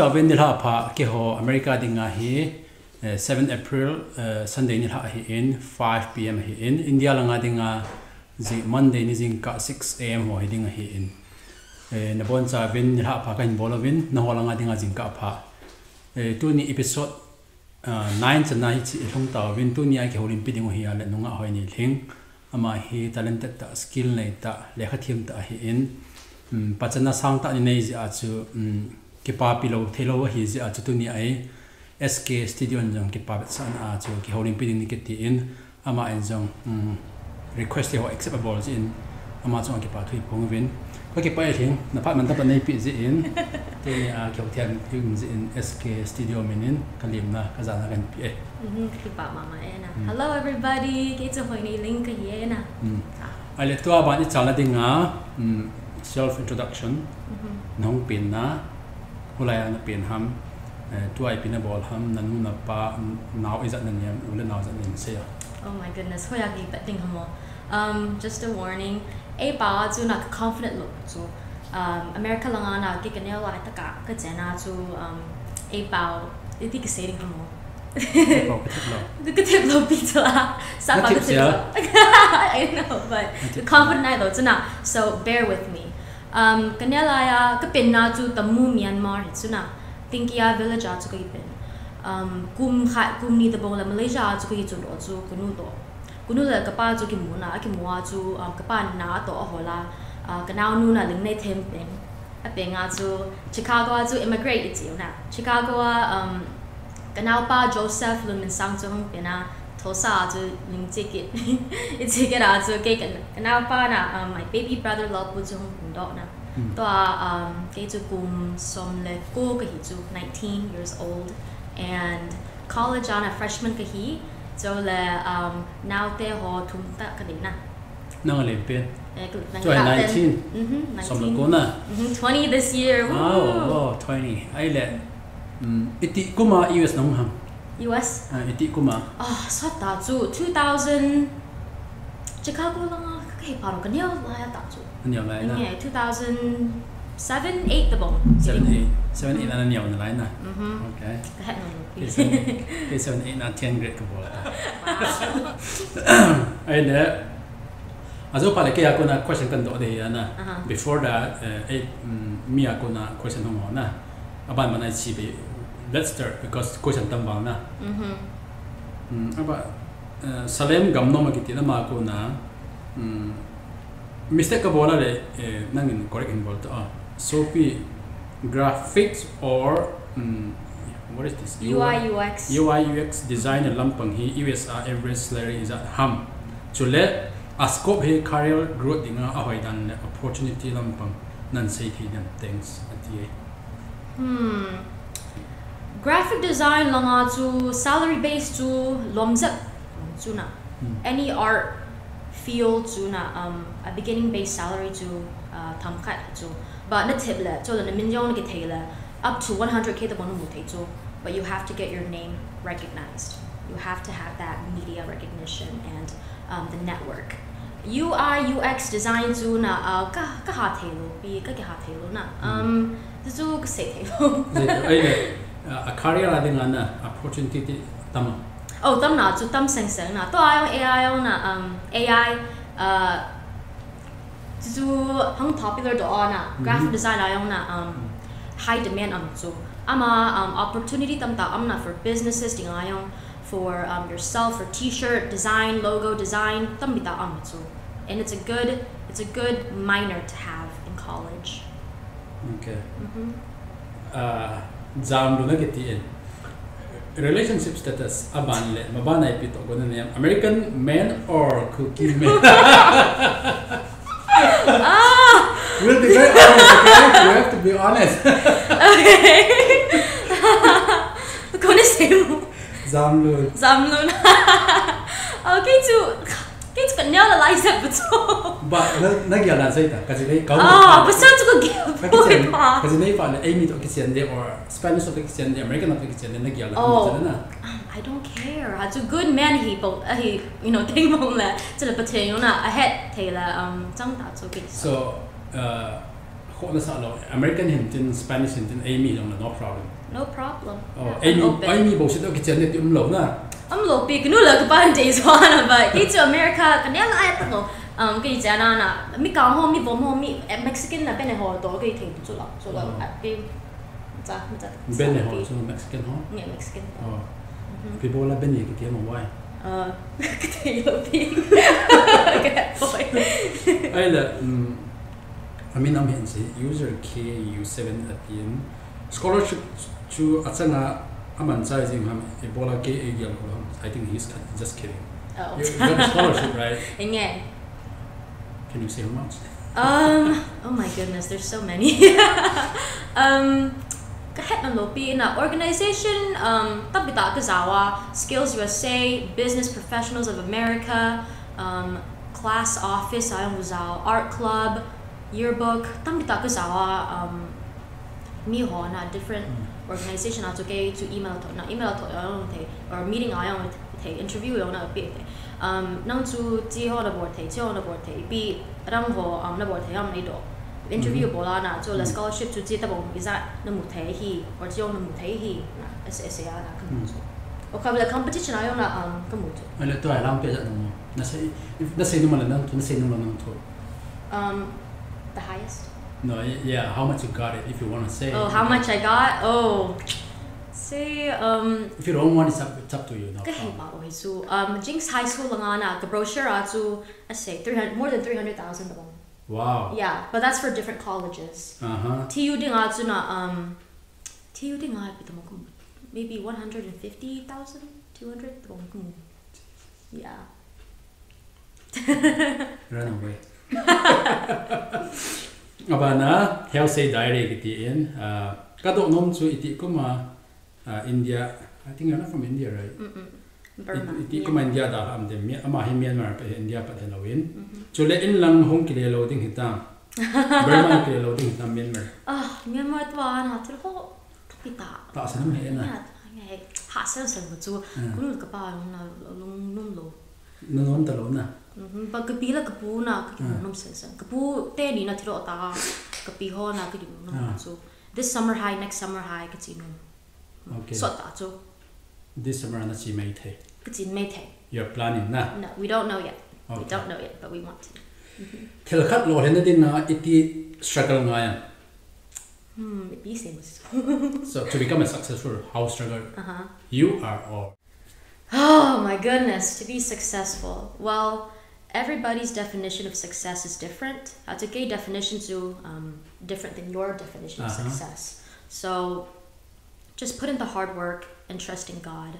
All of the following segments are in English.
cha ven ni la pha ke ho america dinga hi 7 april sunday ni la hi in 5 pm hi in india langa dinga zi monday ni jing ka 6 am ho hi dinga hi in na bon cha ven ni la pha kan bolovin na ho langa dinga jing ka pha tu ni episode 9 cha na hi chi thong ta vin tu ni ai ke holim pi ding hi ala nunga hoi ni thing ama hi talented ta skill nei ta lekha thiam ta hi in pachana sang ta ni nei ji a chu ki pa pi lo thelo hi ji a chu tu ni ai sk studio jong ki pa san a chu ki holim pi ding ni ke ti in ama en jong request ho acceptable in ama chong ki pa thui pong vin. Ko ki pa thing na pa man ta pa nei pi ji in te a kyau thiam yung ji in sk studio minin kalim na ka jana kan pi e ki pa mama e na. Hello everybody. Ke chu hoi ni link ka ye na. Ai le to ba ni chala dinga self introduction nong pin na hulai na ham. Pin bol ham nanu na pa now is at nan yam ule now is at nan se oh my goodness hoya gi ta ting hamo. Um just a warning. A ba chu na confident look chu um america langa na ki ka ne wa ta ka ka jena chu um a ba i think saying hamo. Cái tip lo bị cho à sao phải cái tip I know but the confident chứ nào so bear with me um ကနလာယာကပင်နာကျူတမူမြန်မာဆုနာတင်ကီယာ village အချကိပင် um ကုမ်ခကုမ်နီတဘောလမလေးရှားအချကိကျုံတော့ကျူကနုတော့ကနုလကပါကျူကိမူနာအကိမွာကျူကပနာတော့ဟောလာကနောင်းနူနာလင်းနေသင်ပင်အပင်ကကျူချီကာဂိုအကျူ immigrate အကျူနာချီကာဂိုက um ကနောင်းပါဂျိုဆက်လွန်မန်ဆောင်ကျုံပင်နာ trong bên à thổ sa chú những ticket ít ticket à chú cái cái cái nào ba na my baby brother love bu trong cũng đó nè to um cái chú cùng som le cô cái chú 19 years old and college on a freshman cái hi cho là um now te ho thum ta cái định nè nang le pen. Joy 19 Mhm, som 19. ko na. Mhm, 20 this year. wow Woo. wow 20 ai le iti kuma us nong ham US. iti kuma Ah, sao ta chú 2000 Chicago lang ah cái bảo cái nhiều là ta chú. nhiều lại na Nghe 2007 8 the bone. 7 8 7 8 na nhiều na lại na Mhm. okay Cái hết cái rồi. 7 cái 7 8 na 10 grade ko bola ai le azo pa le ke ako na question kan do de ya na Aha. before that eh mi ako na question ho na aban man ai chi be let's start because question tam bang na Mhm. Mm, aba eh, salem gam no ma kiti na ma ko na mm, mistake ka bola le eh, nangin correct in bolta ah so graphics or mm, what is this UI UX. UI UX designer lampang hi USA average salary is at ham chule a scope hi career growth dinga ahoi dan le opportunity lampang nan sei thi dan things ati Hmm. Graphic design lang ah chú salary base chú lom zep chú na. Hmm. Any art field chú na um a beginning base salary chú uh, tham chú. But na tip le chú là na min yong thầy up to 100k the one mu. But you have to get your name recognized. You have to have that media recognition and um, the network. UI UX design chú na uh, ka ka hà thầy lu bi ka hà thầy lu na. Um, sẽ thầy lu. ai le a career la dinga na opportunity ti tam Oh, tâm nào chú tâm sinh sinh na. Tôi ai AI na um AI uh chú hong popular đó na graphic design ai na um high demand ông chú. Ama um opportunity tâm ta ông na for businesses tiếng ai for um yourself for t-shirt design logo design tâm bị ta ông chú. And it's a good it's a good minor to have in college. okay Mhm. uh jam lu na kiti en relationship status aban le mabana ai pito ko na american man or cookie man? We'll be very honest okay? We have to be honest. Okay. Kung na same jam lu Dám luôn Ờ cái chú Cái chú cần nhớ là lại sẽ bật ba na na gya lan sai ta kasi dai ka À, bật sao chú có kiểu ka bôi kitchen pa kasi dai pa na ai mi to kitchen de or spanish to kitchen de american kitchen de na gya lan Oh. na I don't care. À chú good man he bộ He You know là Chú là bật thầy nó là Ahead Thầy là um tạo chú cái so uh ko na sa lo American Hinton Spanish Hinton Amy long no problem. No problem. Oh Amy. Amy bo sit ki chen ne um lo na I'm low big no look about days one but it's America kan yang ai ta no um cái gì na na mi cao ho mi bom ho mi Mexican na bên này họ đó cái thing chỗ là chỗ là Oh. cái za za ben ne ho so Mexican ho nghe Mexican. Oh pi bo la ben ni ki ti mo wai ờ cái thing low big cái boy ai la um I mean I'm hin say user K U7 at the end. Scholarship chu achanga aman sai jing ham ebola K A gyal ho I think he's just kidding. Oh. You you got a scholarship right? Nghe can you say how much? Um, oh my goodness, there's so many. um, kahit na lopi na organization, um, tabita kazawa, Skills USA, Business Professionals of America, um, Class Office, ayong wazao, Art Club, Yearbook, tabita kazawa, um, miho na different organization ato kay to email to na email to ayong te or meeting ayong te interview ayong na pi te um nang tu ti ho na board te ti ho na board te bi rang ho um na board te am ni do interview bola na so la scholarship tu ti ta bong visa na mu te hi or ti na mu te hi na s s a na kan so o ka la competition ayong na um kan mu to ai la to ai lam pe ja no na say na say no man nang tu na say no man nang tu um the highest no yeah how much you got it if you want to say oh how much i got oh say um if you don't want it's up, it's up to you no problem. hình bảo hồi um Jinx High School lang ana the brochure su let's say 300 more than 300,000 dong. wow Yeah, but that's for different colleges. uh-huh TU ding na um TU ding à bị maybe 150,000 200 dong. Yeah. run away abana health say diary kiti in kato nom chu iti kuma India I think you're not from India right Mm -mm. Burma. iti kuma India da am de mi ama hi Myanmar pa India pa helawin Mhm. chu le in lang hong kile lo ding hitam Burma kile lo ding hitam Myanmar Ah, Myanmar to na til ho pita. ta sa nam he na sen của chú Ừ. cũng được ba luôn là luôn luôn luôn no nom ta lo na ba cái pi là cái pu na Ừ. nôm sen sen te ni na thiro ta ho na cái nôm so this summer high next summer high gì nôm okay so. Ta chú this summer na chi mai the gì mấy thế you're planning na? No we don't know yet. We don't know yet but we want to. Thel khat lo hen din na iti struggle nga yan? Hmm it be same so to become a successful how struggle uh huh you are all Oh my goodness, to be successful. Well, everybody's definition of success is different. It's a gay definition to um, different than your definition of Uh-huh. success. So just put in the hard work and trust in God.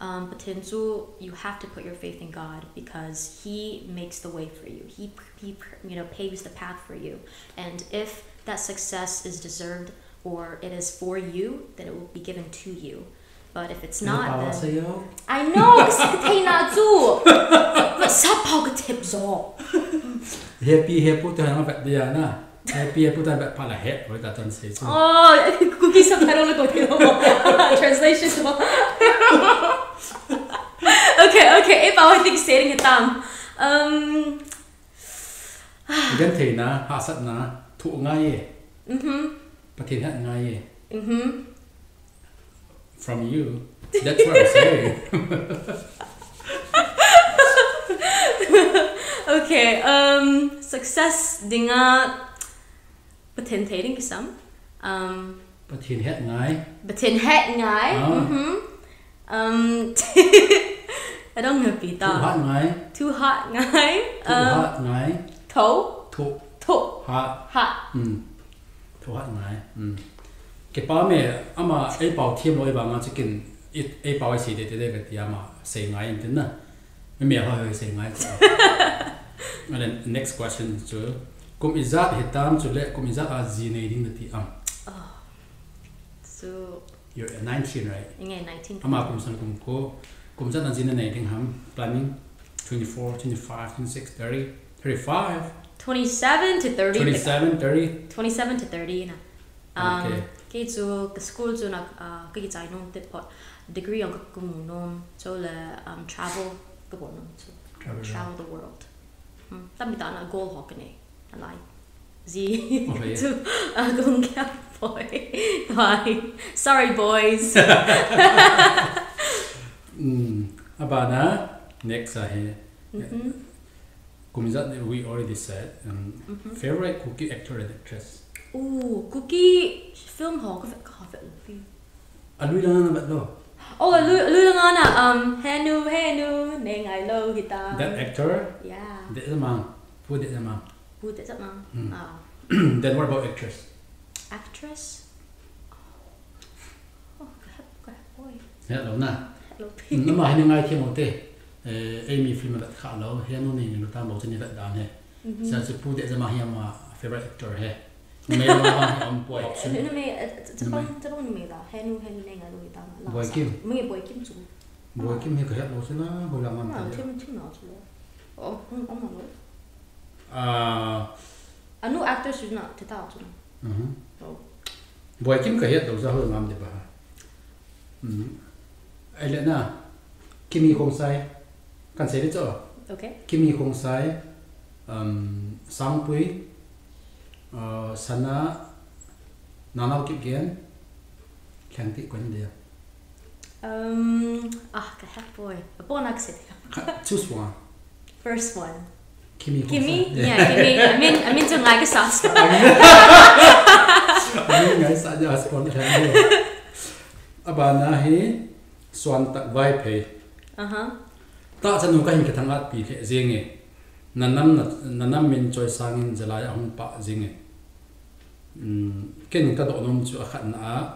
Um, but Tinzu, you have to put your faith in God because He makes the way for you. He, he you know paves the path for you. And if that success is deserved or it is for you, then it will be given to you. But if it's not, then? I know, kasi katay na zu. Sa pao ka tip zo. Happy happy to hang back dia na. Happy happy to back pala het oi ta tan sei chu. Oh, Kuki subtitle na ko tino. Translation mo. okay, okay. Pao I think stating it tam. Um, Gan thei na ha sat na thu nga ye. mhm, Pathin hat nga ye. mhm. From you. That's what I'm saying. Okay, um, success dinga patentating some. Um, het ngai. Batin het ngai. Ah. Mhm. Um, I don't know Thu pita. hat ngai. Too hot ngai. Too Um, hat ngai. toe. Thu Toe. hat. Hot. Ừ. Thu hat ngai. Ừ. Cái ba mẹ ama ai bảo thêm lối bằng ngã chicken ít ai bảo gì để để cái tiama say ngai in tin na. Mẹ mẹ hơi say ngai. And then next question chu kum izat hitam chu le kum izat a zi nei ding ti am. So, You're 19 right? ingay 19. Ama kum san kum ko kum zat na zin nei ding ham planning 24, 25, 26, 30, 35, 27 to 30. 27, 30. 27 to 30 na. Um, Okay. Kay chu ka school chu nak uh, kay chai nung tip pot degree ang kumu nom so la um, travel ka bo nom so Travel the world. Hmm. Tami ta na goal ho kani. Alay. gì Okay. to uh, cùng kia boy Why? sorry boys um abana next ahe Mhm. kumizat we already said um, favorite Kuki actor and actress Ooh, Kuki film hall có phải có phải phim alui lang na bat lo Oh, lu lu lang ana um henu henu ne ngai lo kita. that actor Yeah. that is mang who that is mang Who that's up now? Mm. Oh. then what about actress Actress. Oh, God, God, boy. ya lo na Hello. nó mà hình ngay khi một tê Amy phim đặt khá lâu hiện nó này nó ta một chân đặt đàn hè Mhm. sa sự phụ để ra mà hiện mà favorite actor ไม่มาอมป่วยนั่นไม่จะป้องจะป้องไม่ละเฮนูเฮนูเองอะดูตามละป่วยกิมไม่ป่วยกิมจุป่วยกิมเฮก็เฮ็ดโลซินะโหลามันเชื่อมเชื่อมเอาจุโอ้ผมผมมาเลยอ่าอันนู้ actor สุดน่ะที่ตาจุนอือฮึป่วยกิมก็เฮ็ดโลซะโหลามเดบะอืมไอ้เลน่ะกิมีคงไซกันเสริจ้ะโอเคกิมีคงไซอืมซังปุย sana nanau kip gen khen ti quan dia Um, ah, God, boy. A bon accent. choose one First one. Kimi không Kimmy? sai. Yeah, Kimmy. I mean, I mean to ngai cái sauce. Ini ngai sa ja spon khen dia abana hi swan tak vai pe Uh-huh. ta chanu ka hin ka thanga pi khe zinge nanam na nanam min choi sangin jalai ahung pa zinge um ken ka do nom chu a khat na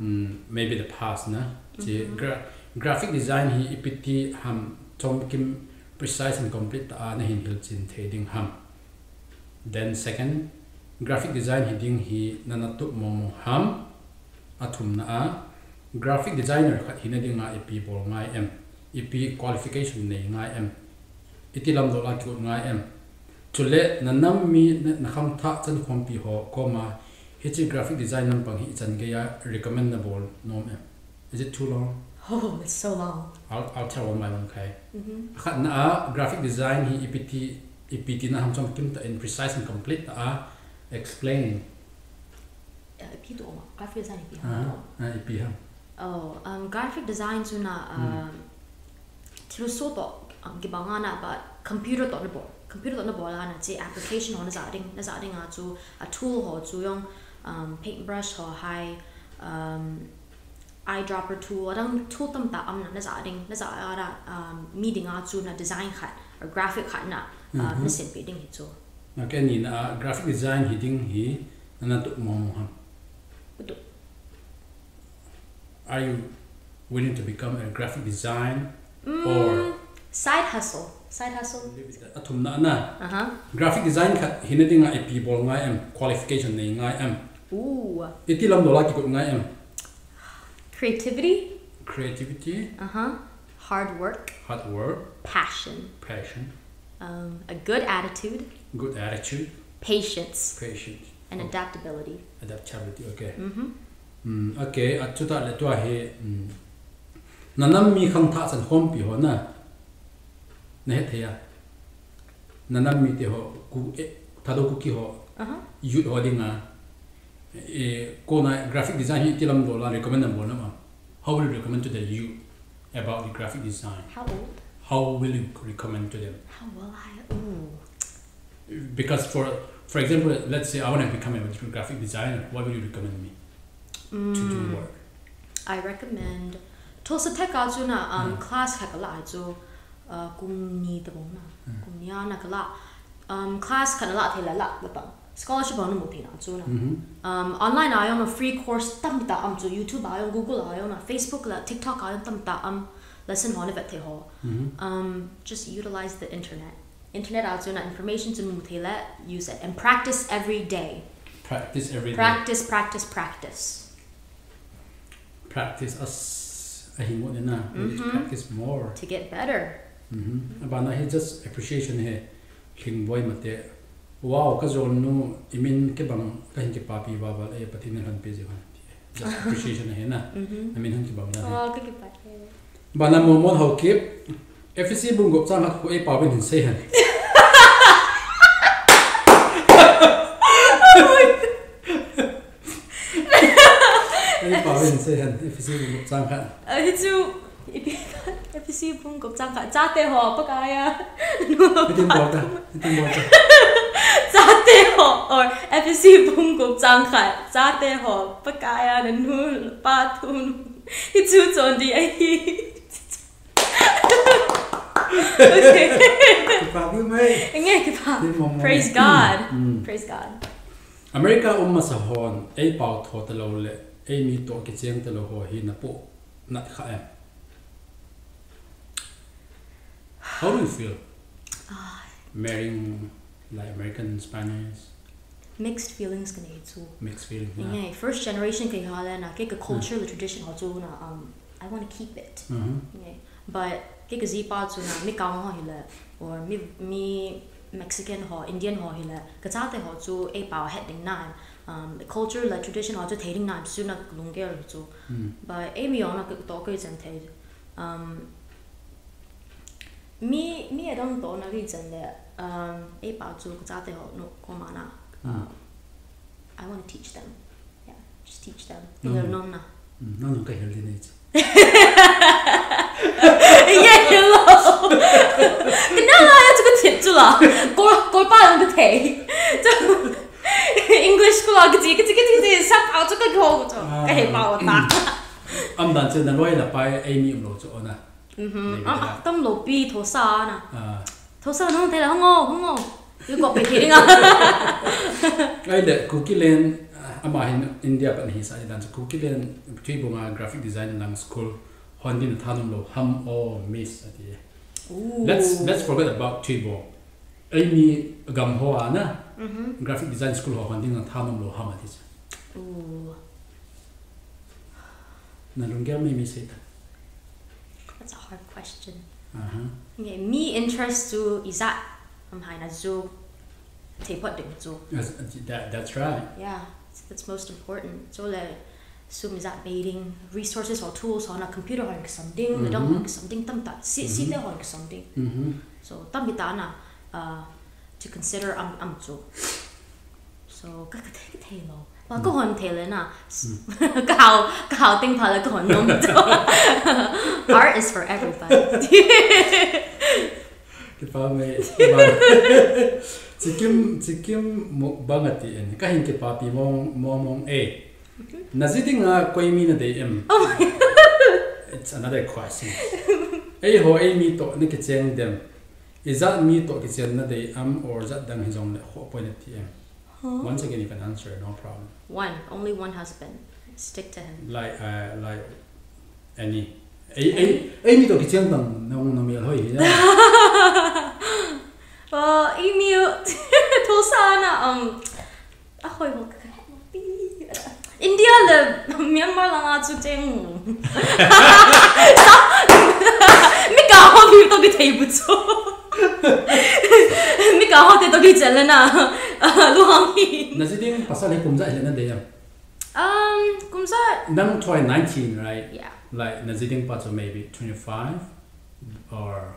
um maybe the past na chi gra graphic design hi ipiti ham chom kim precise and complete ta na hin hil chin thading ham then second graphic design hi ding hi nanatu mo ham athum na a graphic designer khat hina dinga ipi bol ngai em ipi qualification nei ngai em iti lam do la ki ngai em chule na nam mi na kham tha chan khom pi ho ko ma hi chi graphic design nam pang hi chan ge ya recommendable nom em is it too long Oh, it's so long. i'll i'll tell one by one kai Mm-hmm. khat na a graphic design hi ipiti ipiti na ham chom kim ta in precise and complete ta a explain Uh, pi do ma. Graphic design pi a ha. a ipi ham Oh, um, graphic design tu na um, thiếu số to um, cái bằng na but computer to na bo. Computer to na bo la na application ho na za ding na za ding a chu a tool ho chu yung um, paintbrush ho hai um, eyedropper tool adang tool tam ta am na za ding na za ara um, meeting a chu na design khat or graphic khat na na sin pe ding hi chu. na ni na graphic design hi ding hi na tu mo mo ham Betul. are you willing to become a graphic design Mm, or side hustle. Side hustle. athum na na Uh-huh. graphic design khat hina dinga ip bol ngai em qualification nei ngai em Ooh. iti lam dola ki ko ngai em Creativity. creativity Uh-huh. Hard work. hard work passion, passion um, a good attitude, good attitude patience, patience and Oh. adaptability. adaptability okay Mm-hmm. mm okay achuta le to he mm nanam mi khang tha chan hom pi ho na na he theya nanam mi te ho ku e thado ku ki ho Uh-huh. yu ho dinga e ko na graphic design hi tilam do la recommend na ma how will you recommend to the you about the graphic design How old? how will you recommend to them How will I? Ooh. because for for example let's say i want to become a graphic designer what will you recommend me mm. to do Mm, work I recommend. Tosa tek a chu na um Mm. class ha ka la chu uh kum ni ta bong na kum na ka um class ka na la the la la ba bang scholarship on mo thi na chu na mm-hmm. um online a a free course tam ta am chu youtube a google a na facebook la tiktok a tam ta am lesson ho na vet the ho Mm-hmm. um, just utilize the internet. Internet out na information to mutila, use it and practice every day. practice every day Practice, practice, practice. practice us mo na to Mhm. practice more To get better. Mm-hmm. bana he just appreciation he king boy mate. Wow ka zol nu imin ke bam kan ke papi ba ba e patin han pe je just appreciation he na. Mm-hmm. I mean han ke bam na. Oh, ha ke pa bana mo mon ho ke fc bung gop chang ko e pa bin se han. E pa bin se han fc bung gop chang ha uh, hi chu si bung cục chẳng cả cha tê họ bắc ai à? Tin bỏ ta tin bỏ ta cha tê họ or fc bung cục chẳng cả cha tê họ bắc ai à nên nu ba thun. Hi chú chọn đi ai okay nghe cái pa praise God. Ừ. Ừ. Praise God. America ông mà sa hòn ai bảo thọ tao lâu ai mi tổ cái chiến tao hi na po nát khai How do you feel? Marrying like American and Spanish? Mixed feelings can eat too. Mixed feelings. Yeah. First generation can hala na kick a hmm. culture the tradition also na um I wanna keep it. Mm-hmm. Yeah. But kick a zipa to na mi kao hila or mi mi Mexican ha Indian ha hila kasi ate ha to a eh, pa head ding na um the culture the tradition also tading na suna lungger to hmm. but eh, a mi ona kung talker zente um mi mi don to na ri zen de um e pa zu za te ho no ko mana i want to teach them yeah just teach them no nonna no no kai hel ne ye lo na na ya zu te zu la ko ko pa on de te english ko la ge ge ge ge sa pa zu ka ko to kai ma wa ta am dan chen na loi la pa ai mi um lo zu ona mhm lỗ bi thô sa nè. Ờ. Thô sa nó thế là không ngon không ngon cứ có bị thế đi ngon cái để cookie lên à mà in India bạn hi sai dan cookie lên tuy bộ mà graphic design lang school hoàn tin thanum lo ham o miss à, ati let's let's forget about tuy bộ Amy gam hoa na ừ graphic design school hoàn tin thanum lo ham ati 那龙江妹妹谁的？her question. Uh-huh. Okay, me interest to zu isat um haina zoo. tepotim zu. That, that's right. Yeah, that's most important. So le sum that baiting resources or tools on a computer or something, we don't something tam ta si si te or something. So tam bitana uh to consider I'm am zu. So ka ka te lo. 哇！嗰個唔提你啊，教教定拍嚟講咁多，art is for everybody。佢怕咩？自己自己冇幫嘅啲人，家人佢怕啲望望望誒，那是定啊，閨蜜嘅啲人。It's another question。誒好誒咪到呢個正點，is that 咪到嘅正呢啲 am or that 等係種咧好幫嘅啲人。Huh? Once again, you can answer, no problem. One, only one husband. Stick to him. Like, uh, like Annie. Amy, Amy 도 기장 당 나온 놈이 허이. 어, Amy 도사나 um, 아 허이 뭐 그. India le Myanmar la nga chu cheng. Mi ka ho bi to ki thei bu chu. Mi ho te toki jalan na luangi. Nasi ding pasal ni kumza jalan dia. Um, kumza. Nang try nineteen right? Yeah. Like nasi ding pasal maybe twenty five or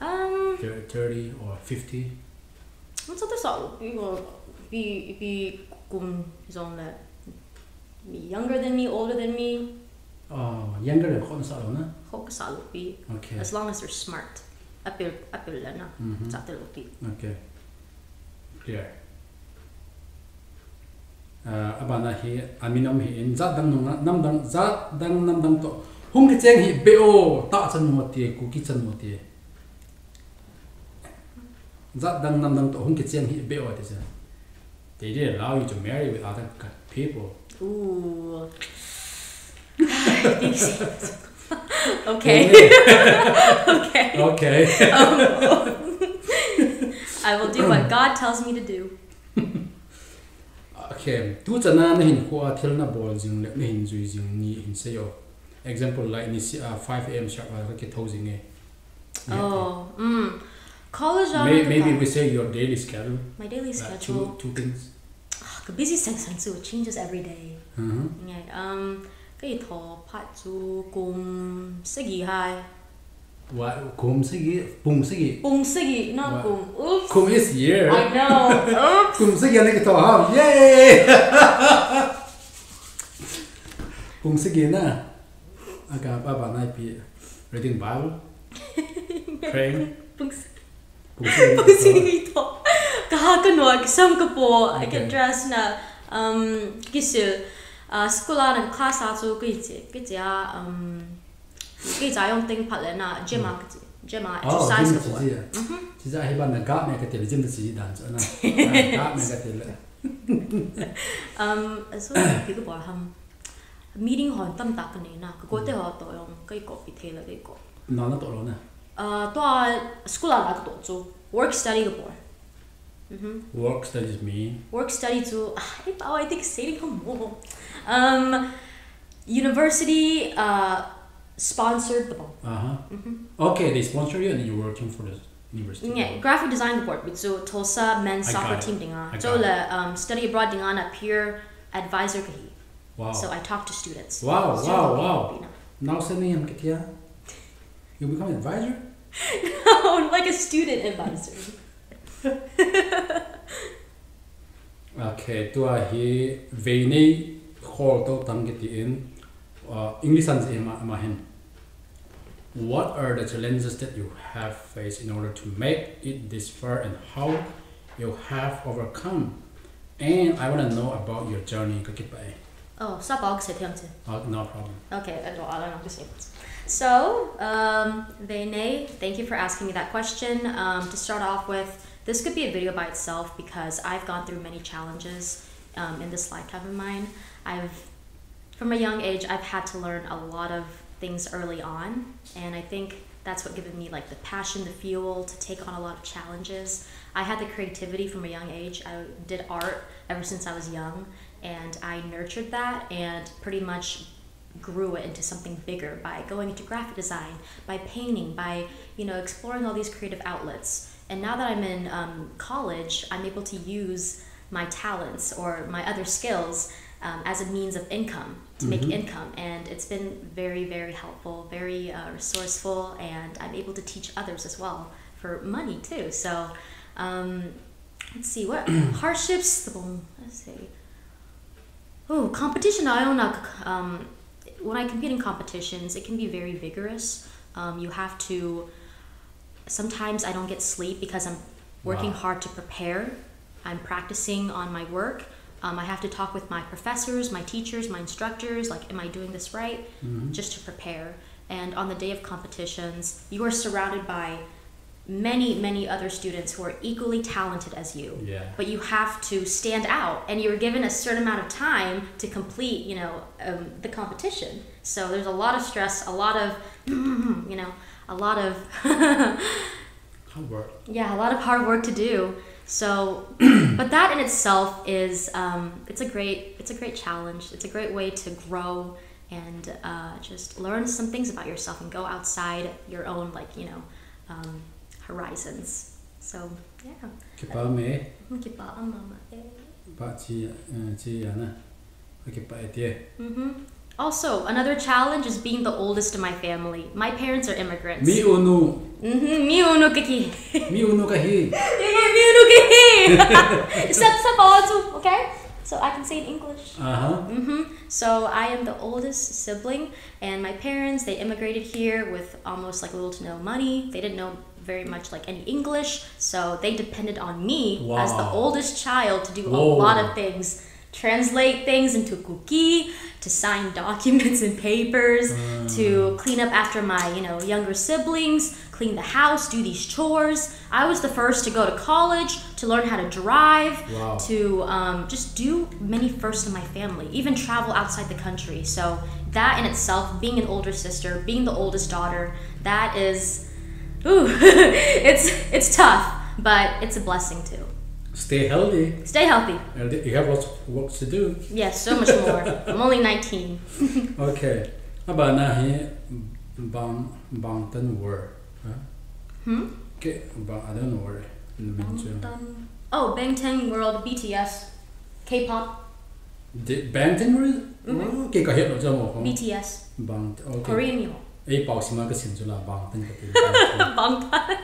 um thirty or fifty. What's other song? We were we we kum is on that. Younger than me, older than me. Oh, younger than Hokusalo, na? Hokusalo, be. Okay. As long as they're smart. Appeal appeal là na chắc tôi lục bị Okay. Clear. Abana hi aminam hi in za dang nung nam dang za dang nam dang to hung ki cheng hi beo ta chan mo ti ku ki chan mo ti za dang nam dang to hung ki cheng hi beo ti cha they did allow you to marry with other people ooh okay. Okay. Okay. I will do what God tells me to do. Okay. Tu chana na hin ko thil na bol jing le hin zui jing ni hin se yo. Example like ni si a 5 am sharp ka ke thau jing e. Oh mm. College on May, maybe we say your daily schedule. My daily like two schedule. two things. The busy sense and so it changes every day. Uh-huh. yeah um cái thọ phát chú cùng sẽ gì hai? Wa kum se gi pung se gi cùng sẽ gì? Nó Wow. cùng oops. Kum is here. I know oops. Kum se gi ne ke to ha yay! Kung sige na aga ba ba na pi reading bible. Praying. Kung kung sige kung sige ito. Kahakanuag, sam ka po. I Okay. can dress na um 스쿨라는 class 아주 그지 그지야 음 그자 용 땡팔레나 제마 그지 제마 exercise 그거 진짜 해봐 내가 내가 때 지금 지다 저나 내가 내가 때 um so 그거 봐 함. meeting hon tam tak ne na ko te ho to yong kai ko pi the la de ko na na to lo na uh to school ala to to work study ko por mhm work studies me work study to i i think sailing home Um university uh sponsored the ball. uh-huh okay they sponsor you and you're working for the university yeah, graphic design department. so Tulsa men's I soccer team dinga. I So la um study abroad dinga na peer advisor kahi. wow So I talk to students. Wow, So, wow, wow. now sending him kitia you become an advisor no, like a student advisor. Okay, tua hi ve nei call to tam get in uh, English and in ma hen. What are the challenges that you have faced in order to make it this far and how you have overcome? And I want to know about your journey ka kit pai. Oh, sa bog sa tiam Uh, no problem. Okay, I don't, I don't know the same. So, um, Vene, thank you for asking me that question. Um, to start off with, this could be a video by itself because I've gone through many challenges um, in this lifetime of mine. I've, from a young age, I've had to learn a lot of things early on, and I think that's what given me like the passion, the fuel to take on a lot of challenges. I had the creativity from a young age. I did art ever since I was young, and I nurtured that and pretty much grew it into something bigger by going into graphic design, by painting, by you know exploring all these creative outlets. And now that I'm in um, college, I'm able to use my talents or my other skills um, as a means of income to make Mhm. income, and it's been very very helpful, very uh, resourceful, and I'm able to teach others as well for money too. So. Um, let's see what hardships. Let's see. Oh, competition. I don't know. Um, when I compete in competitions, it can be very vigorous. Um, you have to. Sometimes I don't get sleep because I'm working Wow. hard to prepare. I'm practicing on my work. Um, I have to talk with my professors, my teachers, my instructors. Like, am I doing this right? Mhm. Just to prepare. And on the day of competitions, you are surrounded by many, many other students who are equally talented as you Yeah. but you have to stand out and you're given a certain amount of time to complete you know um, the competition so there's a lot of stress a lot of you know a lot of Hard work. yeah a lot of hard work to do so but that in itself is um, it's a great it's a great challenge it's a great way to grow and uh, just learn some things about yourself and go outside your own like you know um, horizons so yeah Ki pa me Ki pa ang mama eh. pa chi chi ana. Ki pa etie. Also, another challenge is being the oldest in my family. My parents are immigrants. Mi unu Mm-hmm. Mi uno kaki. mi unu ka hi. Mi uno kaki. Step step also, okay? So I can say in English. Uh-huh. hmm So I am the oldest sibling, and my parents they immigrated here with almost like little to no money. They didn't know very much like any English, so they depended on me as the oldest child to do a lot of things, translate things into kuki, to sign documents and papers, to clean up after my you know younger siblings, clean the house, do these chores. I was the first to go to college, to learn how to drive, Wow. to um, just do many firsts in my family, even travel outside the country. So that in itself, being an older sister, being the oldest daughter, that is, ooh, it's it's tough, but it's a blessing too. Stay healthy. Stay healthy. And You have lots of work to do. Yes, so much more. I'm only 19. Okay. Na hi bang bang tan word. Huh? Hmm? Okay, bang I don't know where. Oh, Bangtan World BTS, K-pop, Bangtan word? Oh, cái cái hiện nó cho? BTS, Bang. Okay. Korean Yo. Ấy bảo xin mà cái xin cho là bang tan cái tên. Bangtan.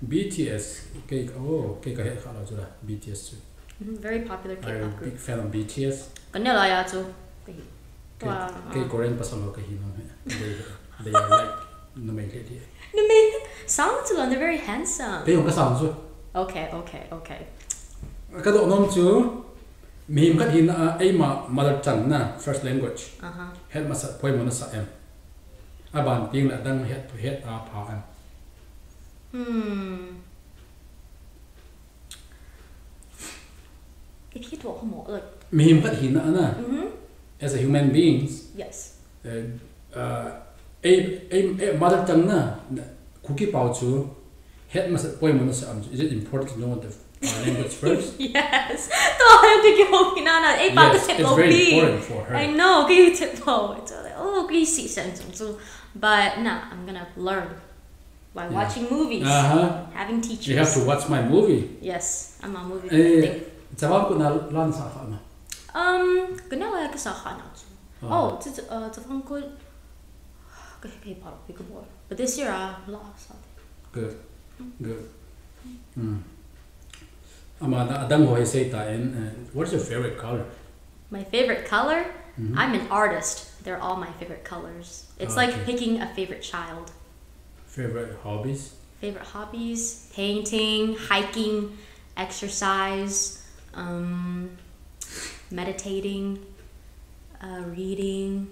Cái gì? BTS. cái oh cái cái hiện khác là cho là BTS. Mhm, Very popular I'm a K-pop group. big fan of BTS. Kanila ya too. cái Wow, cái uh. Korean pasal lo cái hin nó they they are like nó mấy cái đi No, man. Sounds good. They're very handsome. bây giờ cái sao rồi Okay, okay, okay. cái độ nom chú mìm cái hin ấy mà mother tongue na first language hết mà sợ quay muốn nó sợ em à bạn tiếng là đang hết hết à phá em Hmm. If you talk more, like, hin na mm-hmm. as a human beings yes. uh, uh, ấy ấy mother tongue na Kuki bao chú hết mà sợ quay muốn nó sợ em is it important to know the language first Yes. Don't think you're hoping. No, no. Eight yes yes, it's very important for her I know. Okay, tip It's like, oh, see sense. But nah, I'm gonna learn by Yeah. watching movies, uh-huh having teachers. you have to watch my movie Yes, I'm a movie Eh, thing. Chawang ko na lan sa ka na. Um, gonna like a sakha Oh. Oh, uh, a fun good. Okay, okay, big boy. But this year I lost. Good. Good. Mm. Ama na adam ho say ta in uh, what's your favorite color? My favorite color. Mhm. I'm an artist. They're all my favorite colors. It's like Okay. picking a favorite child. Favorite hobbies? Favorite hobbies: painting, hiking, exercise, um, meditating, uh, reading.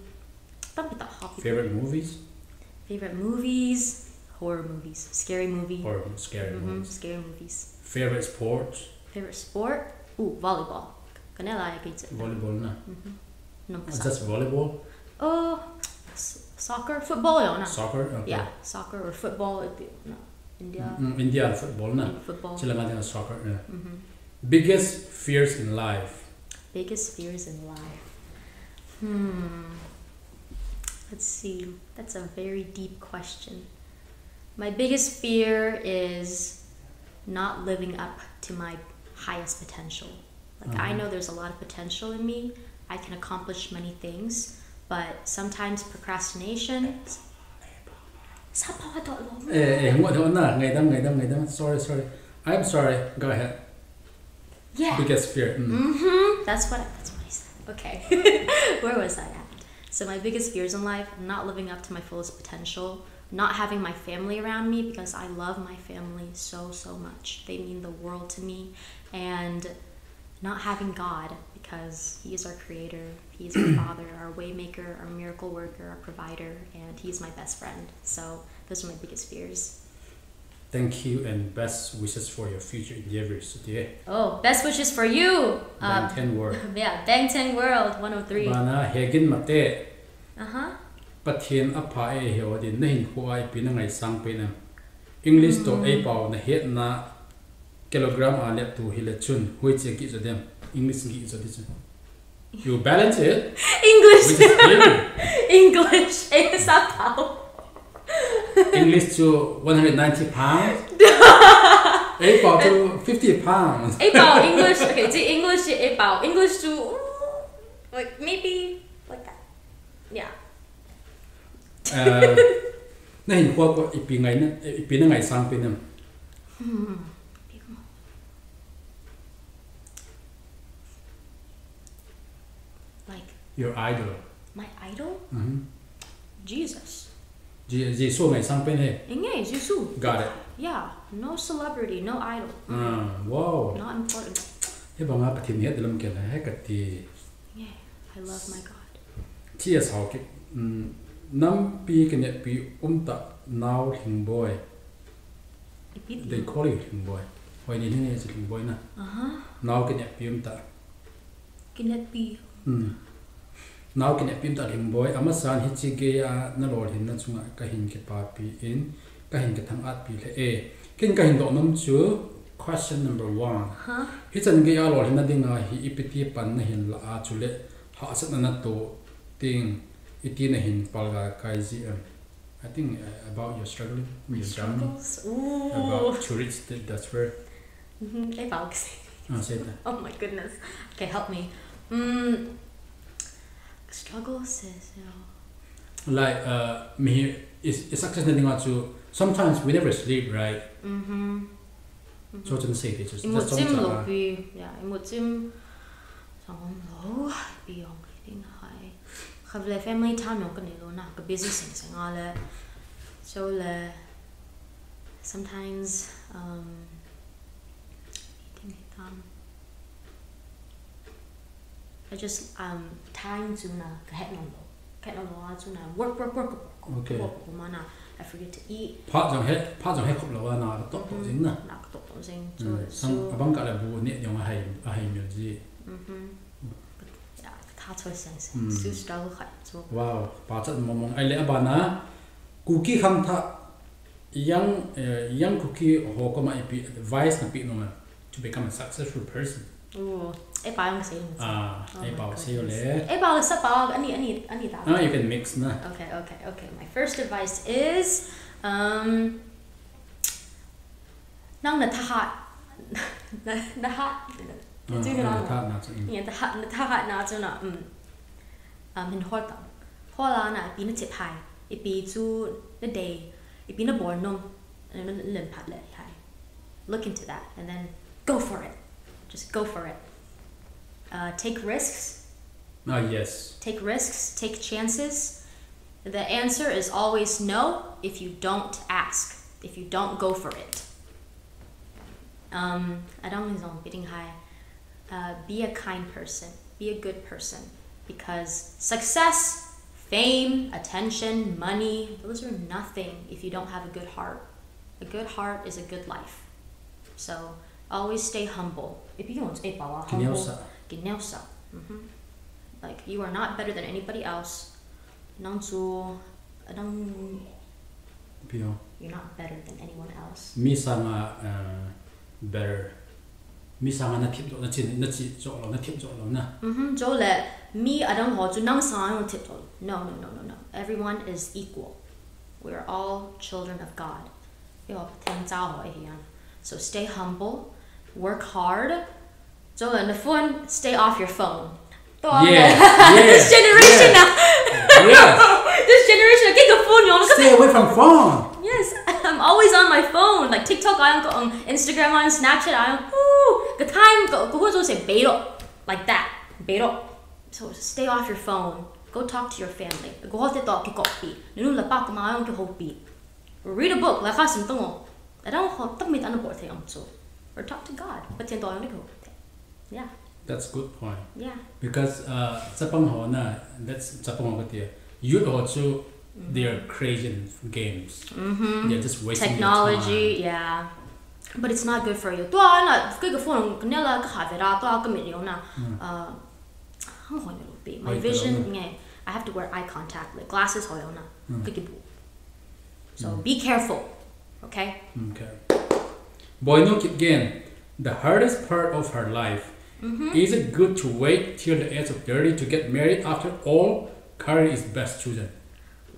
Tapi the hobby. Favorite movies Favorite movies: horror movies, scary movie. or scary Mhm, movies? Scary movies. Favorite sports? Favorite sport? Ooh, volleyball. Kanela ay kayo Volleyball na. No, Is that volleyball? Oh, soccer, football yun na. Soccer? Okay. Yeah, soccer or football. Yun na. India. Mm, India football na. Football. Sila nga din ang soccer na. hmm Biggest fears in life? Biggest fears in life. Hmm. Let's see. That's a very deep question. My biggest fear is not living up to my highest potential. Like I Mhm. know there's a lot of potential in me. I can accomplish many things, but sometimes procrastination. Sapa ka to, Eh, eh, what? Ngay ngay ngay. Sorry, sorry. I'm sorry. Go ahead. Yeah. Biggest fear. Mm. Mm-hmm. That's what that's what I said. Okay. Where was I at? So my biggest fears in life, not living up to my fullest potential, not having my family around me because I love my family so so much. They mean the world to me and not having God because he is our creator, he is our father, our waymaker, our miracle worker, our provider, and he's my best friend. So those are my biggest fears. Thank you and best wishes for your future endeavors. Yeah. Oh, best wishes for you. Bang Um, ten word. yeah, Bang 10 World 103. Bana hegin mate Uh-huh. pathian apa e heo din na hin huai pina ngai sang English to e pau na het na kilogram a lep tu hile chun hui che ki dem English gi zo dis you balance it English. which is clear English. Eh, Sao English to 190 pounds e to 50 pounds About English. Okay, to English, about English to like maybe like that. Yeah. Ờ, na hin huai ko ipi ngai na ipi na ngai sang pe na Like your idol my idol, mhm Jesus. ji ji so ngai sang pe ne Inge, Jesus. got it Yeah, no celebrity, no idol. Ah, wow Not important. he ba nga pathin het lam ke la he ka ti Yeah, I love my God. chi a sao ke mm, nam pi ke ne pi um ta now hing boy they call it hing boy why ni ni is hing boy na Uh huh. now ke ne pi um ta Can that be? Now ke ne pi um ta hing boy ama san hi chi ge ya na lor hin na chunga ka hin ke pa pi in ka hin ke thang at pi le e kin ka hin do nam chu question number 1 Huh? hi chan ge ya lor hin na dinga hi ipiti pan na hin la a chu le ha sat na na to ting iti na hin pal ga kai ji um, I think uh, about your struggling with Struggles. Ooh. about to reach the, that's where Mm-hmm. Hey, Alex. uh, say that Oh my goodness. Okay, help me. Mm, struggles is you know, like uh me is is success na dinga chu sometimes we never sleep right? Mm-hmm. so chan say this just Một just chim some lục vì dạ một chim sống lỗ bị ông cái have le family time yo kan lo na ka busy sing sing ale so le sometimes um I just um time to na kahet na lo kahet na lo to na work work work okay work ko mana I forget to eat pa jong het pa jong het ko lo na to to jing na na to to jing so so abang ka la bu ne yong hai hai mi ji mhm yeah ta to sense so struggle khat so wow pa chat mom mom ai le ba na cookie kham tha young uh, cookie ho ko ma pi advice na pi no to become a successful person oh Ay, parang same. Ah, oh ay, pause sa'yo ulit. Ay, pause sa pawag. Ani, ani, ani tawag. No, you can mix na. Okay, okay, okay. My first advice is, um, nang natahat. Nahat. Ah, Nahat. Nahat. Nahat. Nahat. Nahat. um, um hin hol tam. Hol la na ipi na chip hai, ipi zu na day, ipi na bor nom, and then len pat le hai. Look into that and then go for it. Just go for it uh, take risks. Uh, yes. Take risks, take chances. The answer is always no if you don't ask, if you don't go for it. Um, uh, be a kind person, be a good person, because success, fame, attention, money, those are nothing if you don't have a good heart. A good heart is a good life. So always stay humble. 也不用，哎，宝宝，humble。Gineusa. Mm-hmm. Like, you are not better than anybody else. Nangsu, nang... Pino. You're not better than anyone else. Misa uh, better. Misa nga na tip na chin na chi jo na tip jo na. Mhm, jo le mi adang ho ju nang san tip jo. No, no, no, no, no. Everyone is equal. We are all children of God. Yo, tian zao ho So stay humble, work hard, Jo le the phone, stay off your phone. Yeah, yeah, this generation yeah. now. yeah this generation, get the phone, yo. stay away from phone Yes, I'm always on my phone. Like TikTok, I'm on Instagram, on Snapchat, I'm ooh. The time go go go say beta like that, beta. So stay off your phone. Go talk to your family. Go hot talk ki copy. Nunu la pa kuma yung ki hopi. Read a book. Like hasim tungo. I don't hot tam mit ano porte am so. Or talk to God. But tin to yung ki hopi. Yeah. That's good point. Yeah. Because uh, Ho na that's Zapang Ho Youth also mm-hmm. they are crazy in games. Mm-hmm. They're just wasting technology. Yeah. But it's not good for you. 对啊，那这个风跟那了个哈维拉，对啊，个没有那呃，很好有病。My mm. uh, vision I have to wear eye contact like glasses 好有那，个个不。So mm. mm. be careful, okay? Okay. Boy, no, again, the hardest part of her life is it good to wait till the age of 30 to get married after all career is best chosen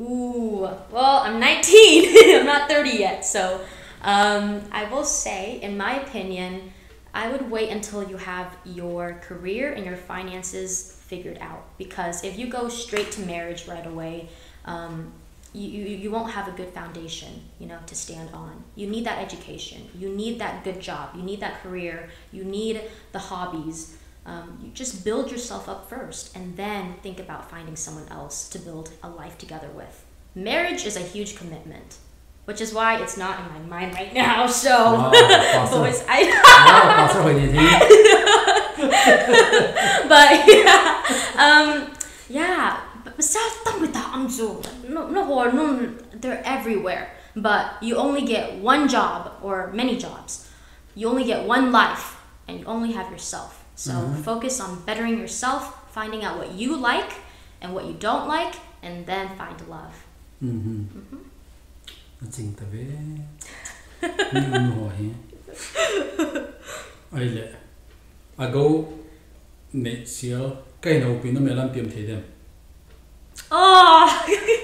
Ooh, well, I'm 19. I'm not 30 yet. So um, I will say, in my opinion, I would wait until you have your career and your finances figured out. Because if you go straight to marriage right away, um, you, you won't have a good foundation you know to stand on. You need that education. You need that good job. You need that career. You need the hobbies. Um, you just build yourself up first and then think about finding someone else to build a life together with. Marriage is a huge commitment which is why it's not in my mind right now so wow, boys i but yeah um, yeah But besides that, with that, I'm so no, no, or no, they're everywhere. But you only get one job or many jobs. You only get one life, and you only have yourself. So focus on bettering yourself, finding out what you like and what you don't like, and then find love. อืมฮึจริงแต่เว้ยนี่มันหัวเฮไอ้แหละอากูเนเซียวใกล้เราปีนไม่ลำเปียมเทเดม Oh,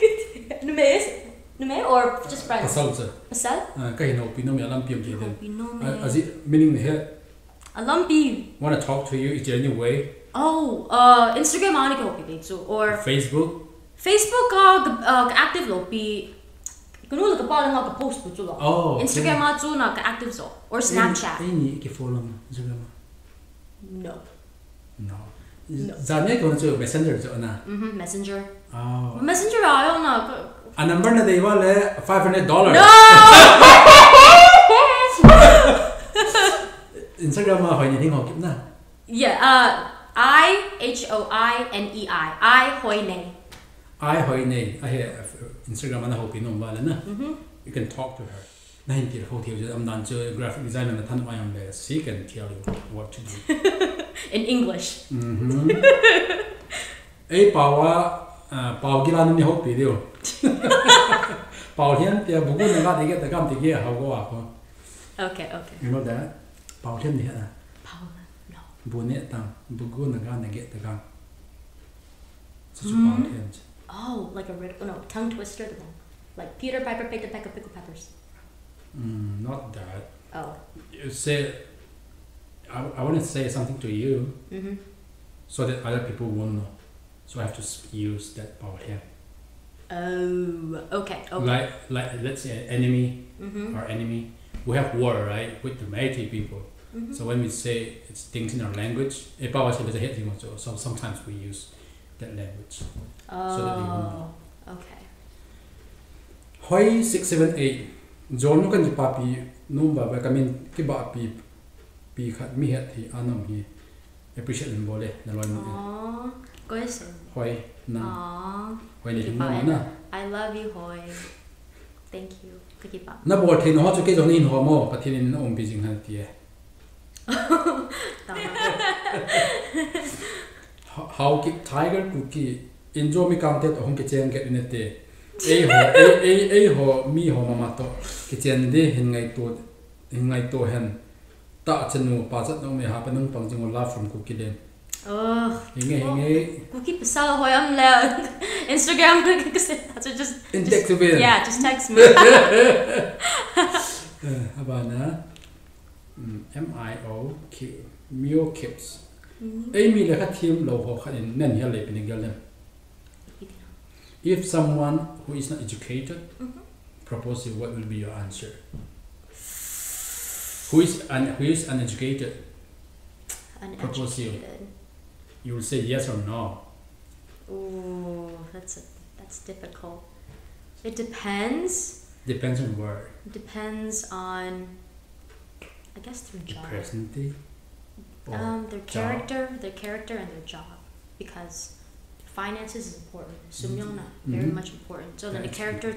numees? Nume or just friends? Asal sir. Asal? Ah, kay no pinom ya lampi ang kiden. Pinom. Ah, as it meaning here. Alam lumpy. Want to talk to you? Is there any way? Oh, uh, Instagram ani ko pili so or Facebook. Facebook ah, uh, ka uh, active lo pi. Kuno lo kapal pa lang ka post ko lo. Oh. Instagram ma tu na ka active so or Snapchat. Hindi ki kifollow mo Instagram. No. No. Này còn chưa messenger chỗ na Mhm, Messenger. oh Messenger ayo na. a number na dei wa le 500 dollar No. Instagram mà hỏi nhìn học kiếm na yeah. Uh, I H O I N E I. I hoi ne. hỏi này ai hệ Instagram mà học kiếm nó na you can talk to her na hindi ho thiêu chứ am nan chơi graphic designer na than ai am she can tell you what to do In English. Mhm. ấy bảo à à, bảo cái lan này học bị điều bảo hiện thì bố cũng đang cái cái cái cái học qua à Okay. Okay. you know that hiện thì à Paula. No. bố nè tăng bố cũng đang cái cái cái such a hiện Oh, like a rid- no tongue twister. Like Peter Piper picked a peck of pickled peppers. Mm, not that Oh. you say I, I want to say something to you Mhm. so that other people won't know so I have to use that power here. Oh. Okay. Okay. like like let's say an enemy Mhm. our enemy. We have war, right, with the Meitei people. Mhm. So when we say it's things in our language, pa was a hit so so sometimes we use that language. so that they won't know. Oh. Okay. Hoi six seven eight. John no kan pa pi num ba ba kamin ki ba pi pi khat mi het hi anam hi appreciate len bole na loi mi. Aww. Go ahead. sir. Hoi na Aww. hoi ni Ki hin pa na en. na. I love you, Hoy. Thank you. Good keep up. Na bol the no chu ke jong ni ho mo pathin in om bi jing han ti e. how ki tiger cookie enjoy mi kam te to hong ke chen ke ne te e ho e e e ho mi ho ma ma to ke chen de hin ngai to hin ngai to hen. Ta chen nu pa chat no me ha pa nung pang jing la from cookie de Ugh. hin ngai hin ngai Cookie pasal Hoy am le. Instagram kasi that's what just. in just- tek tu ben Yeah, just text me. ha ba na. M i o q mio kips. Ei mi le kha thim lo ho kha in nen hi le pin gal nem if someone who is not educated propose you, what will be your answer? Who is un, who is uneducated? Propose you. You will say yes or no. Ooh, that's a, that's difficult. It depends. Depends on where. Depends on, I guess, their The job. personality. Um, their job. character, their character, and their job, because finances is important. Sumyona, very Mhm. much important. So then the character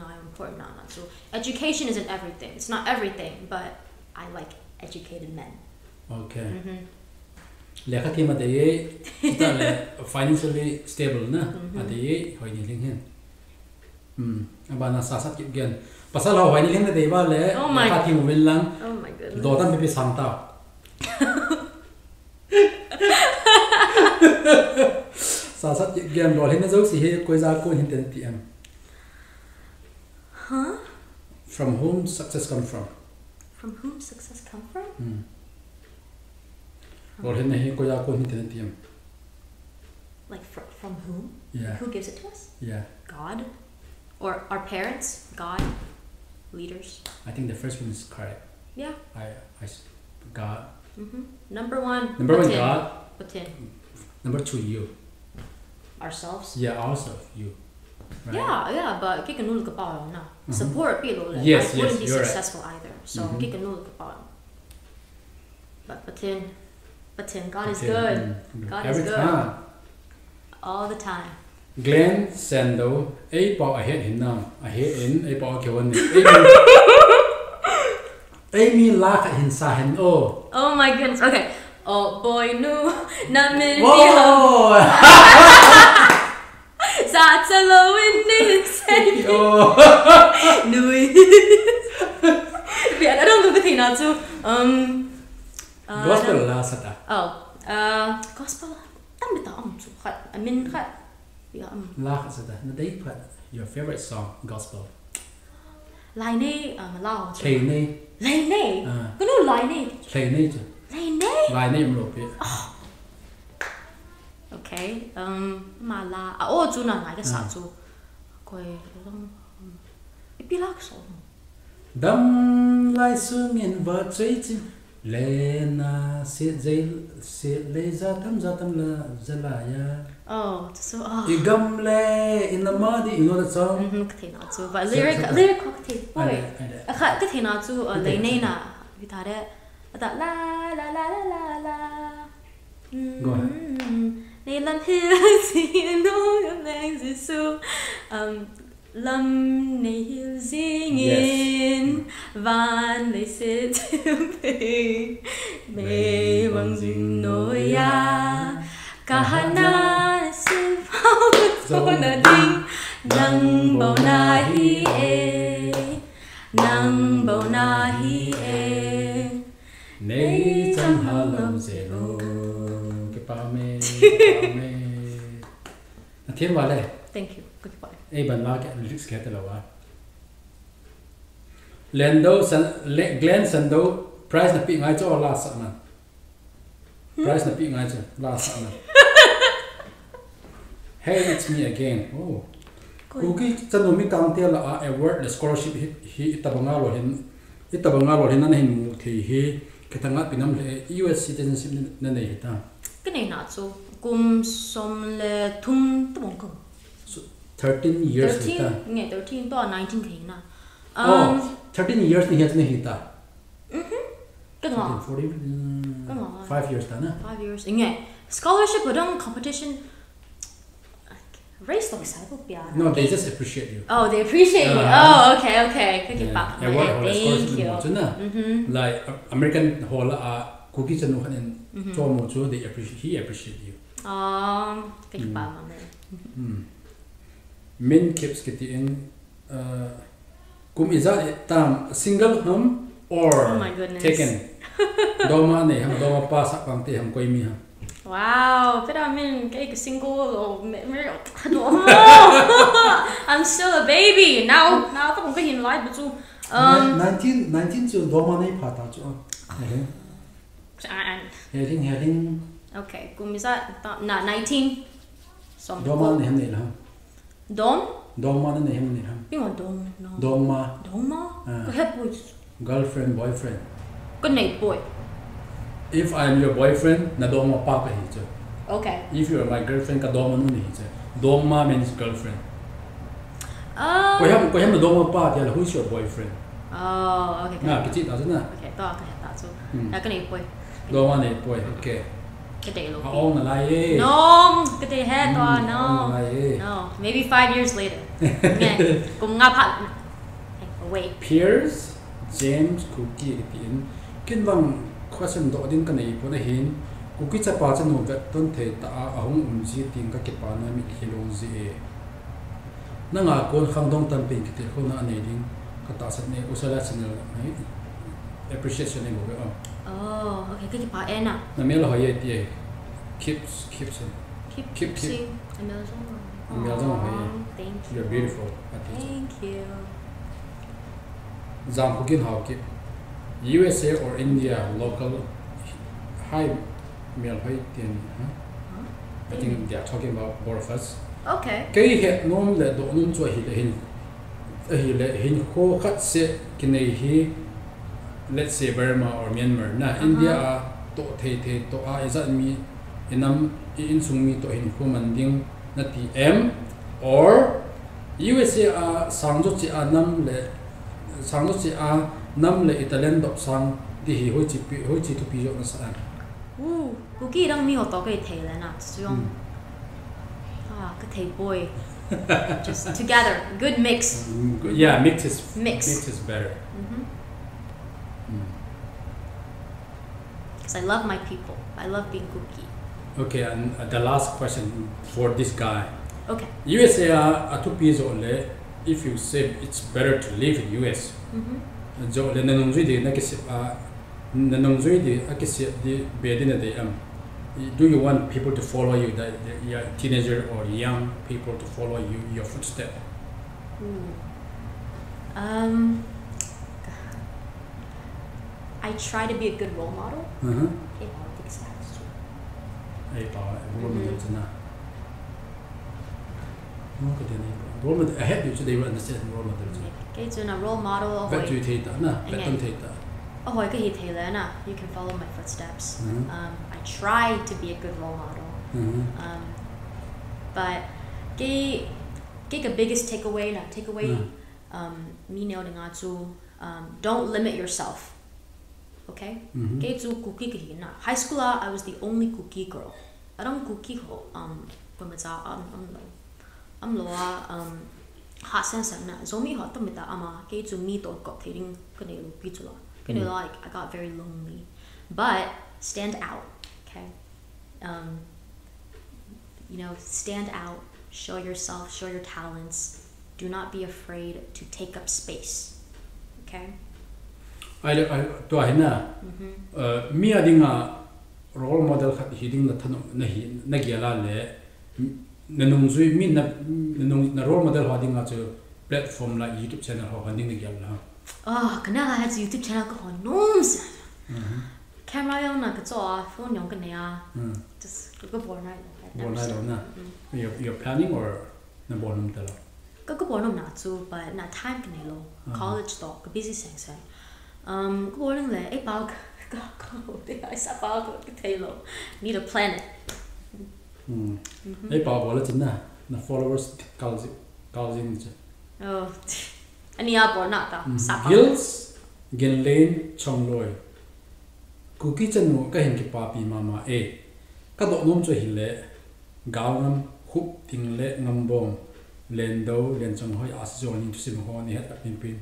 know, important. Not so education isn't everything. It's not everything, but I like educated men. Okay. ki madaye kita le financially stable na. Mhm. Adaye hoy ni ling hen. Hmm. Aba na sasat kit gen. Pasal ho hoy ni ling na de ba le. Oh my- Lekha ki mo wil lang. Oh my goodness. Do tan pe sang ta. Sasat kit gen lo hin zo si he ko za ko hin ten ti am. Huh? From whom success come from? From whom success come from? Hmm. Lo hin he ko za ko hin ten ti. Like fr- from whom? Yeah. Who gives it to us? Yeah. God, or our parents? God, leaders. I think the first one is correct. Yeah. I I God. hmm Number one. Number one. God. Putin. Number two you. Ourselves. Yeah, ourselves, you. Right? Yeah, yeah, but kika nulu ka pa na. Mhm. Support people. Like, Yes, I wouldn't yes, be you're right. successful either. So Mhm. kika nulu ka pa. But Putin, God is good mm, God is good. time. all the time. Glenn Sando, a bỏ a head in now, a head in a kiểu anh Amy laugh at him sa hen oh. Oh my goodness. Okay. Oh boy, no, not many. Whoa! That's a low in this. oh. Nui. Don't know the thing now. Um. uh, Gospel la sa ta. Oh, uh, gospel. Tam bita ang tu khat. I mean khat. Yeah, um. Laugh sa ta. Na dai put your favorite song gospel. Lai ne um lao. Play ni. Lai ne. Ah. Kuno lai ne. Play ni chứ. Lai ne. Lai ni mo pe. Okay. Um, ma la. Ah, oh, tu na ngai ka sa tu. Koi long. Ipi la ka so. Đâm lai xuân nghìn vợ chơi chim Lena se zai se le za tam za tam la zala ya. Oh, so oh. Igam le in the mud you know that song. Mhm, cái thể nào chú và Dạ, lyric dạ, dạ. lyric có thể Ai ôi đây, ai đây. à khá cái thể nào chú ở Cái lấy thể này nào? nè vì thà đấy ta la la la la la la. Go ahead. này làm hiu gì nó làm anh gì su um lâm này hiu gì nghìn van này sẽ thêm về mê bằng nỗi ya cả hai na sẽ tô na đinh nang bao na hi e nang bao na hi e Ha lam zero. Cái pa me, cái pa me. À, Thiên vào đây. thank you goodbye Ei ban la cái lyrics cái tao wa. Lendo san Le- Glenn Sando price na pi ngai cho la sa man. Price na pi ngai cho la sa man. Hey, it's me again. Oh. Kuki chanu mi kang tia la award the scholarship hi hi itabanga lo hin itabanga lo hin nan hin mu thi hi ketanga pinam le US citizenship na nei ta. Cái này nào chú cùng som le thum tu ko. So 13 years ni ta. 13 nghe 13 to 19 thế nào oh um 13 years ni hi ni ta. Cái ngọ 40 Cái ngọ. 5 years ta na. 5 years. Nghe scholarship ở competition race sai bộ bia no they just appreciate you oh they appreciate you Uh, oh okay okay cái bạc award or thank you mhm like American hall a cookie chanu khanin cho mo chu they appreciate he appreciate you um cái Mm. mà Hmm. Min keeps getting in uh, kum is that tam single hum or Oh my goodness. taken doma ne ham doma pa sa pang te ham koi mi ha Wow, but I mean, cái single or I'm still a baby. Now. Now tôi không có hiện lại but um 19 19 chu doma nei pha ta chu he à, he ring he ring okay, cùng với ça na 19 xong. Doma ne ham nei la Dom, doma ne ham nei ham nhưng mà dom no. doma Dom mà. À. Có hết boy. girlfriend boyfriend. Cái này boy. If i am your boyfriend na doma pa ka Okay. if you are my girlfriend ka doma nu ni doma means girlfriend ko ham ko na doma pa ya who is your boyfriend Oh, okay. na ki chi na Okay, to cái ta chú. Hmm. Là boy. doma ne poi okay này a luôn. na lai No, này hết to Mm, no. na No, maybe five years later. Cùng ngáp hạt. Wait. Piers James Cookie tin kin wang question do din kan ei pona hin kuki cha pa cha no vet ton the ta a hong um ji ting ka ke pa na mi khilong ji e na nga kon khang dong tam pin ki ko na ne ding ka ta sa ne usala chin la ne appreciation ne go oh okay ka ke pa e na me lo ye ti keeps keeps keep keep keep amazing thank you. You're beautiful. thank you. zam kukin hao keep USA or India local high male high tin huh? I think they are talking about both of us Okay. cái hệ nôm là độ nôm cho hi là hin hi là hin khô khát sẽ cái này hi let's say Burma or Myanmar na. India to the the to a izat mi inam in sung mi to hin khô man ding na ti em or USA a sang jo chi a nam le sang jo chi a nam le Italian dop sang di hi hoi chi pi hoi chi tu pi jo na sa Ooh, cookie đang mi học tao cái thầy là nào, sử dụng. Hmm. Ah, cái thầy boy. Just together, good mix. yeah mix is Mix. mix is better Mhm. Mm. Because I love my people. I love being Kuki. Okay, and uh, the last question for this guy. Okay. USA a two piece only. If you say it's better to live in US, Mhm. Jo le nanong zui de na ke sip a nanong zui de a ke sip de be de na de am. Do you want people to follow you, that you're teenager or young people to follow you your footstep? Ooh. Um, I try to be a good role model uh-huh. in all these facts. Ai pa role mm-hmm. model chana. No ke de role model I help you to they will understand role model Cái chuyện role model Vet hồi tu thei ta na, vet Nghe. ton oh I cái thế là na you can follow my footsteps Mhm. um, I try to be a good role model Mhm. um, but cái cái cái biggest takeaway là takeaway Mm. um, me nêu dengan tu um, don't limit yourself okay Mhm. cái Kuki cái na high school I was the only Kuki girl I don't Kuki ho um it's out um um lo um lo ah, hot sense na zo mi hot tamita ama cái tu mi to got thế ding cái này lo pi tu lo cái này Mm. lo like I got very lonely. But stand out okay? Um you know stand out show yourself show your talents. Do not be afraid to take up space okay? Ai le ai to ai na uh, mi adinga role model khat hi ding na thano na hi na giala le nanung zui mi na nanung na role model ha ding a chu platform la youtube channel ha handing ni gyal la ah kana la has youtube channel ko nom sa camera yo na ka zo a phone yo ka ne mm just go bol na bol na na you you planning or na bol nom ta la ka ko born nom na zu but na time ka ne lo college to ka busy sang sa um ko born le e ba ka ka ko de ai sa ba ko ka te lo need a planet mm ai pa bola chin na na followers kalzi kalzi ni cha oh ani ya born na ta sa pa gills gen lane chong loi Kuki chan nu ka hin ki pa pi mama e ka do nom cho hi le gaw ngam khup ting le ngam bom len do len chong hoi as jo ni tu sim ho ni het pin pin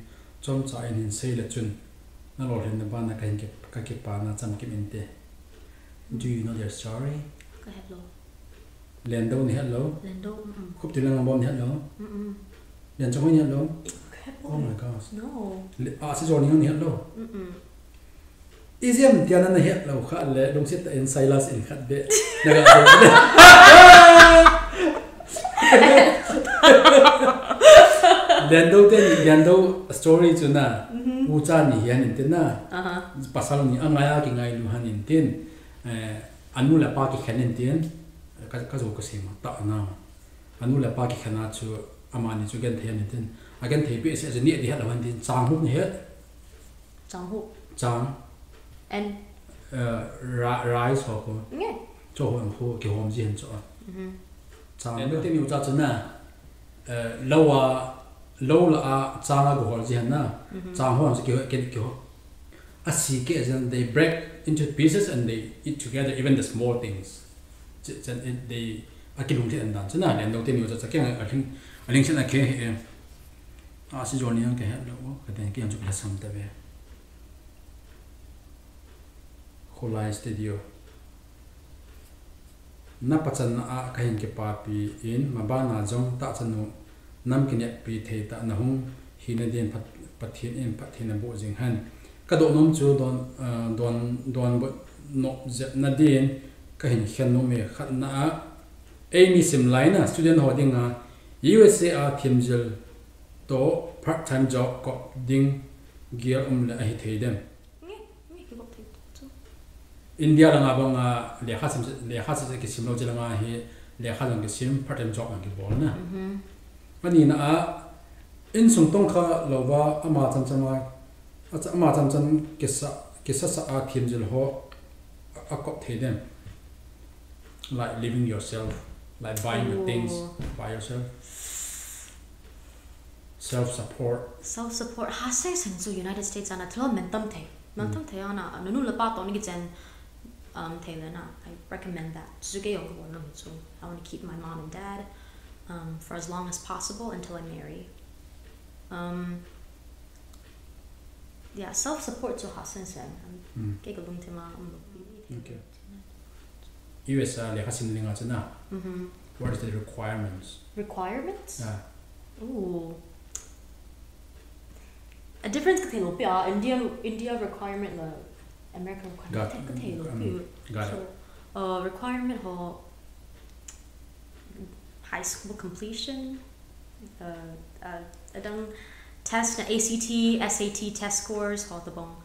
chom cha in hin sei le chun na lo hen na ba na ka hin ki ka ki pa na cham ki min te do you know their story? Ka have lo len do ni het lo lendo mm khup ting le ngam bom ni het lo mm mm len chong hoi ni het lo ka have oh my gosh. No. As jo ni ni het lo mm mm Iziam tiana na het lo kha le dong sit in silas in khat be naga Lendo ten lendo story chu na. U cha ni hian in ten na. Uh-huh pasal ni angaya ki ngai lu han in ten eh anu la pa ki khan in kazo ko sima ta na anu la pa ki khana chu amani chu gen the ni tin again the be se ni di halawan tin chang hu ni he chang hu chang and ra rice ho ko nge cho ho ho ki hom jin cho mhm chang ne te mi cha chana lawa lo la a chang go hol jin na chang ho ho ki ki ki ho a si ke they break into pieces and they eat together even the small things. chen de akilung te anda chen na len do te mi cha kya aling aling chen na ke a si jo ni ang ke ha lo ka den ke ang chu la sam ta be khola studio na pa chan a ka hin ke pa pi in ma ba na jong ta chan no nam ke ne pi the ta na hung hi na den phat pathin in pathin na bo jing han ka do nom chu don don don no na den kahin khen no me khat na a. Amy sim lai na student ho ding a. Usa a thim jil to part time job ko ding gear um la hi thei dem. India la nga ba nga le kha sim le kha sim ke sim lo jil nga hi le kha lang ke sim part time job ang ki bol na. Ani na a in sung tong kha lo ba ama cham cham a ama cham cham ke sa ke sa sa a thim jil ho a ko thei dem. Like living yourself like buying the things Oh. by yourself. Self support self support ha sai sang zu united states ana thlo men tam the men tam the ana nanu la pa to ni gen um the na i recommend that. zu ge yong ko nam zu i want to keep my mom and dad um for as long as possible until i marry. Um yeah self support zu ha sai sang Mm. ge ga lung te ma um okay US a le kha sim linga chana mhm what is the requirements? Requirements? Ah Ooh. A difference ka thelo pia India India requirement la American requirement thelo um, pia. got So uh requirement ho high school completion uh uh adang test na ACT SAT test scores ho the bong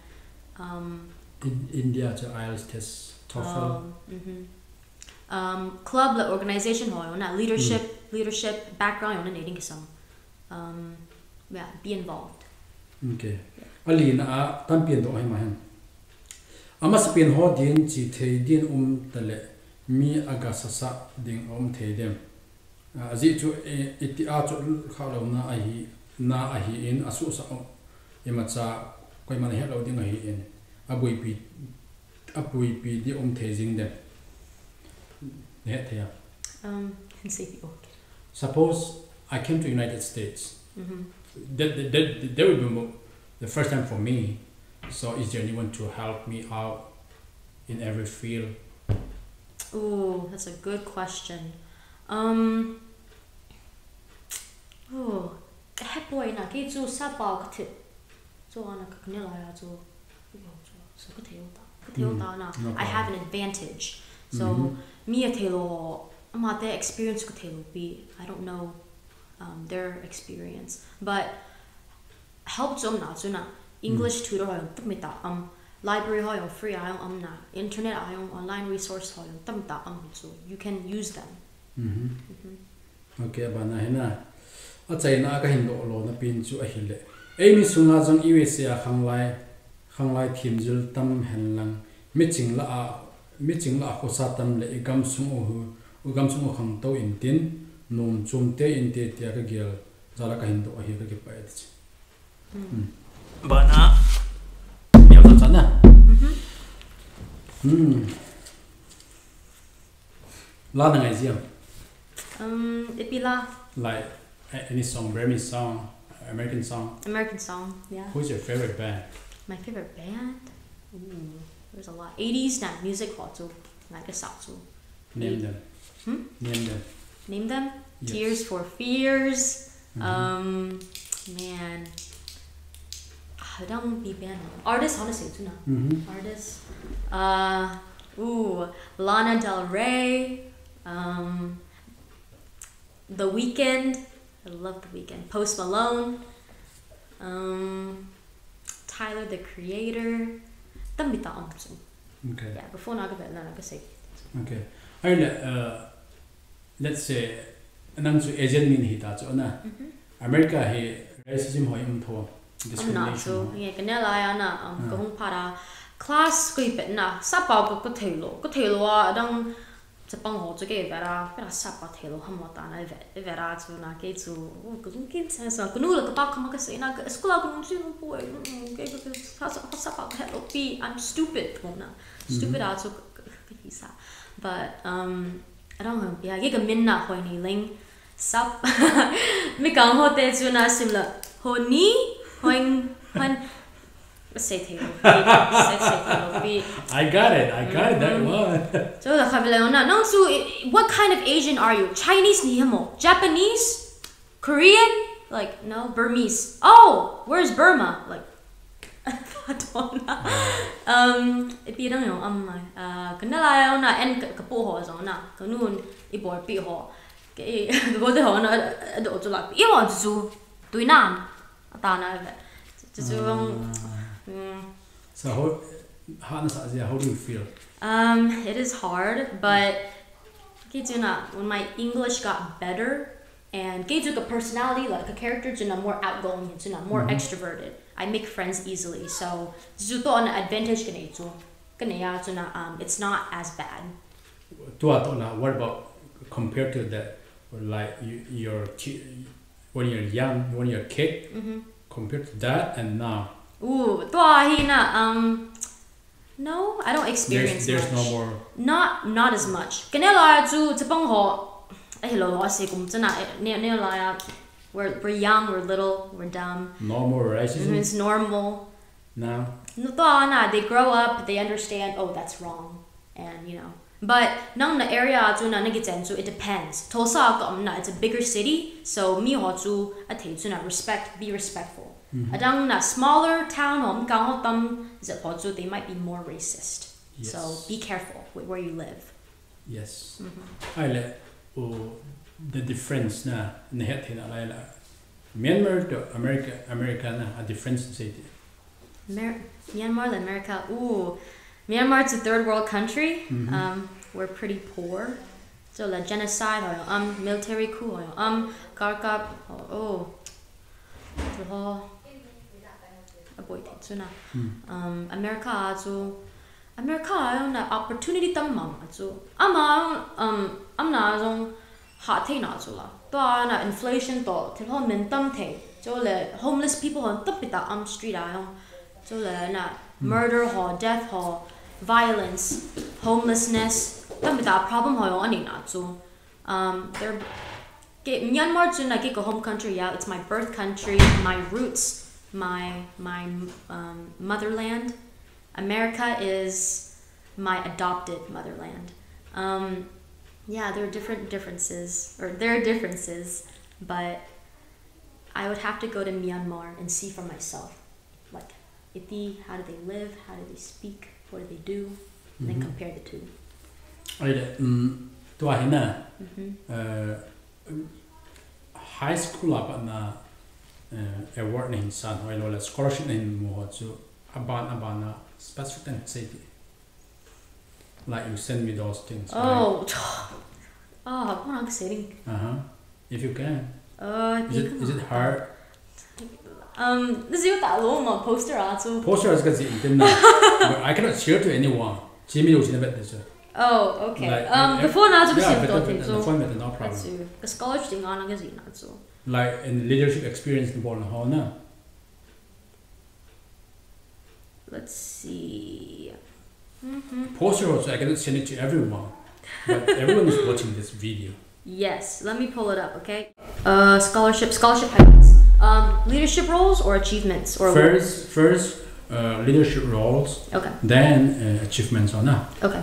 um in India to IELTS test TOEFL. um, mhm. Um club la organization ho na leadership leadership background yo na needing some um yeah be involved. Okay ali na tan pian do ai ma han ama spin ho din chi thei din um tale mi aga sa sa ding om thei dem azi chu iti a chu kha lo na a hi na a hi in asu sa ema cha koi man he lo ding a hi in abui pi abui pi di om thei jing dem ne thea um and see you suppose i came to united states mm-hmm. that, that, that, that would be the first time for me so is there anyone to help me out in every field Ooh, that's a good question. Um. Ooh, head boy na cái chú sa bao cái thịt, chú anh cái cái này là chú, chú chú cái ta, cái thiếu ta na. I have an advantage. So Mhm. me a telo ma the experience ko telo be i don't know um their experience but help zum na zuna. English mm. tutor ha yong tamita um library ha yong free ha yong amna um, internet ha yong online resource ha yong tamita am um, so you can use them. Mhm mm okay bana hena. A chaina ka hin do lo na pin chu a hile eimi sunga jong iwe se a khanglai khanglai thimjul tam henlang mi chingla a mi ching la ko sa tam le i gam sung o hu u gam sung o khang to in tin num chum te in te te ka gel zala ka hin do a hi ka ke pa et chi. Ba na. Miao ta chan na. Hmm. La na ngai ziam. um ipila like any song, Burmese song, American song. American song yeah Who's your favorite band? my favorite band Ooh, there's a lot 80s na music hot so like a sap so Name them. Hmm? Name them. name them Yes. Tears for Fears Mhm. um man I don't be band artist honestly too na Mhm. artists. Uh, ooh, Lana Del Rey. Um, the Weeknd. I love The Weeknd. Post Malone. Um, Tyler the Creator. Tambita Amsu. Okay. Yeah, before I go back, I go say. Okay. I uh, let's say nang chu agent min hi ta chu na America hi racism hoi um tho I'm not so. discrimination. Yeah, cái này là na um À. cái hông para class cái bit na sa bao cái cái thầy lo cái thầy 帮我最紧要啦，别啦下巴铁路很莫大那一别啦就那给就，各种给啥啥，各种个包看嘛个谁那个，是过来各种就不会，嗯，给个个他说他下巴铁路比，I'm stupid 我那，stupid 啊就个个意思，but um I don't know，呀，这个闽南话呢，零，sub，没讲好的就那什么了，好你，欢欢。I got it. I got mm-hmm. it. That mm-hmm. one. so the Kavileona. No, so what kind of Asian are you? Chinese nihimo. Japanese? Korean? Like no, Burmese. Oh, where's Burma? Like um itpirang yo amma um, uh, kanala ona en kapo ho zona kanun ibor pi ho ke go de ho na do to lak i want to do nam atana ve to do so how how how do you feel? Um, it is hard, but Gijuna, when my English got better and Giju a personality, like a character, Juna more outgoing, Juna more Mhm. extroverted. I make friends easily, so Juto an advantage kene Ju. Kene ya Juna, um, it's not as bad. To atona, what about compared to that? Like you, your when you're young, when you're a kid, Mm-hmm. compared to that and now, Ooh, tua hina, um, no, I don't experience there's there's much. no more. Not not as much. Kanela ju tapang ho. Ay lo ho si kum tana eh, ne ne. We're we're young, we're little, we're dumb. No more racism mm-hmm, It's normal. now. No to na they grow up, they understand. Oh, that's wrong, and you know. But nang na area ju na nagiten ju it depends. Na it's a bigger city, so mi ho ju ate ju na respect, be respectful. Adang na smaller town hom kang ho tam zip they might be more racist. Yes. So be careful with where you live. Yes. Mm-hmm. I le oh the difference na na het hina la la. Myanmar to America America na a difference it. Mer- Myanmar, America. Ooh, Myanmar's a third world country. Mhm. Um, we're pretty poor. So la genocide or um military coup or um karkap oh, oh, a boy chuna um America azu America na opportunity tam ma azu ama um am na jong ha the na chu la to na inflation to thil ho men tam the cho le homeless people on tap pita am street ayo cho le na murder ho death ho violence homelessness tam da problem ho ani na chu um they're Myanmar chu na ki home country yeah it's my birth country my roots my my um, motherland America is my adopted motherland. Um, yeah, there are different differences, or there are differences, but I would have to go to Myanmar and see for myself. Like, Iti, how do they live? How do they speak? What do they do? And then Mhm. compare the two. Right, um, tua hina, hmm uh, high school apa na uh, award ni san hoi lo la scholarship ni mo chu aban abana specific and safety. Like you send me those things. right? Oh, oh, what am I saying? Uh huh. If you can. Uh, Is it is it hard? Um, this is your ma poster also. Poster is kasi itin na. But I cannot share to anyone. Jimmy you bet this. Oh, okay. Like, um, before Yeah, to but the, to the, so. the format no problem. The scholarship thing on ang na so. Like in leadership experience ni Born Ho na. Let's see. Mm-hmm. Poster also I cannot send it to everyone. But everyone is watching this video. Yes, let me pull it up, okay? Uh, scholarship, scholarship highlights. Um, leadership roles or achievements or First, first uh, leadership roles, Okay, then uh, achievements on that. okay.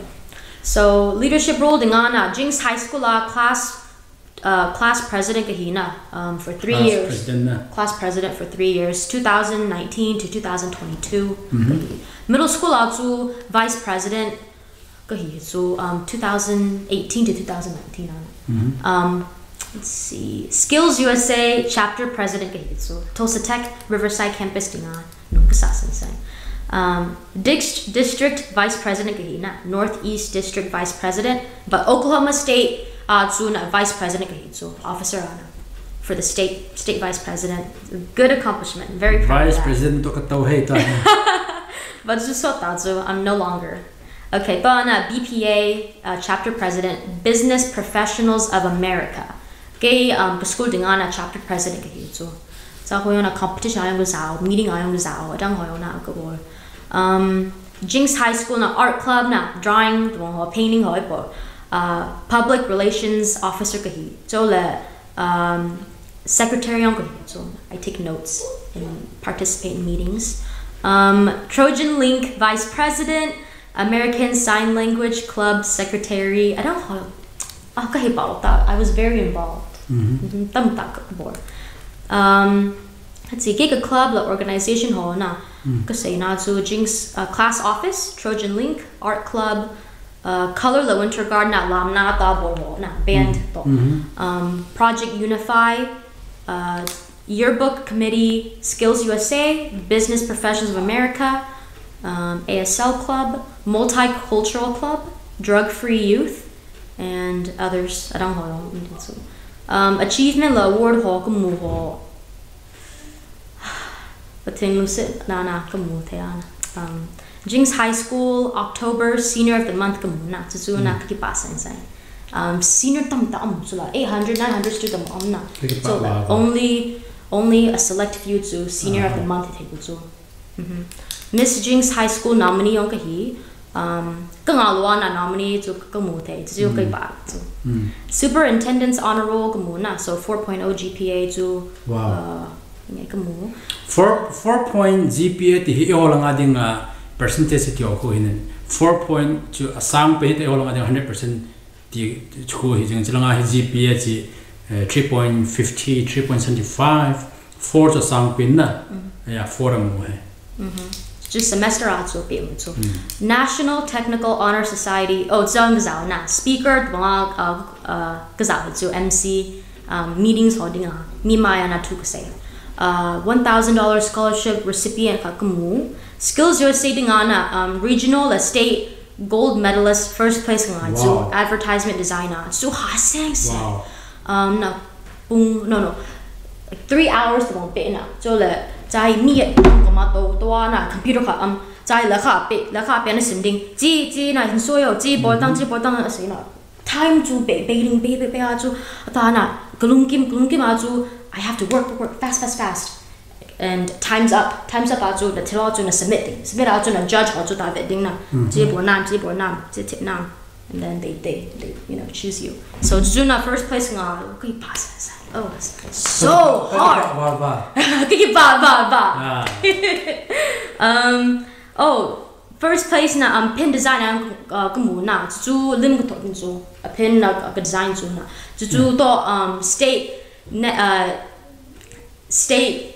So leadership role dingana Jenks High School la class uh, class president kahina um, for three Class years. President. Class president for three years, 2019 to 2022. Mhm. Middle school also vice president kahi so um, 2018 to 2019 ana. Mhm. Um, let's see. Skills USA chapter president kahi so Tulsa Tech Riverside campus kasasan sai. Um, Dix- district vice president kahi na Northeast district vice president but Oklahoma State uh so vice president kahi so officer ana for the state state vice president. Good accomplishment. Very proud Vice of that. President. But that, I'm no longer. Okay, on uh, BPA uh, chapter president, Business Professionals of America. Okay, um, school ding na chapter president kahi so. Sa ko na competition ayong gazao, meeting ayong gazao, adang ko na ko Um, Jenks High School na art club na drawing, painting ipo. Uh, public relations officer kahi. So le um, secretary kahi. So I take notes and participate in meetings. Um, Trojan Link Vice President, American Sign Language Club Secretary. I don't know. Ta. I was very involved. Mhm. Tam ta ka bor. Um, let's see. Giga Club la organization ho na. Kasi na so Jenks uh, class office, Trojan Link, art club, uh, color la winter guard na lam na bor na band to. Mhm. Um, Project Unify, uh, Yearbook Committee, Skills USA, Business Professionals of America, um, ASL Club, Multicultural Club, Drug Free Youth, and others. I don't know. Um, achievement la award ho kumu ho. Bating lusit na na kumu te ana. Um, Jenks High School, October Senior of the Month kumu na. Tsusu na kakipasan sa. Um, senior tam tam sula 800 900 student om na. So only only a select few to senior of the month take so. Mhm. Miss Jenks High School nominee yung kahi. Um, kangalwa na nominee to kamute. Tsu yung kay ba. Mm. superintendent's honor roll kamuna. So 4.0 GPA to Wow. uh ngay kamu. Four four point GPA ti hi ho lang ading uh, percentage ti ko hinin. Four point to asang pe ti ho lang ading 100% ti ko hi jing silang hi GPA uh, 3.50 3.75 4 to sang pin na. Ya 4 mo he. Just semester out so pe so. Mm. National Technical Honor Society. Oh, zong gazao na. Speaker mga uh, uh, gazao so MC um, meetings holding a mi maya na tu kasi. Uh, $1,000 scholarship recipient ka kamu. Skills you're sitting on a um, regional, a state gold medalist first place on wow. advertisement designer. So ha sang sang. Um no. Boom no no. Like three hours to one bit na. So let zai miet ko ma to to na computer ka um zai le ka bit le ka bian sim ding. Ji ji na hin so yo ji bo dang ji bo dang sei na. Time to be be ling be be be a zu ta na glum kim glum kim a zu I have to work work fast fast fast and time's up time's up 啊就的听到就那 submit submit 啊就那 judge 啊就打决定了，几波男几波男几贴男，and then they they they you know choose you so 就那 first place 啊可以 pass oh so hard 哇哇可以把把把。啊 um oh first place na um pin design ang uh, kumu na chu lim ko to chu a pin na ka design chu na chu chu to um state ne, uh, state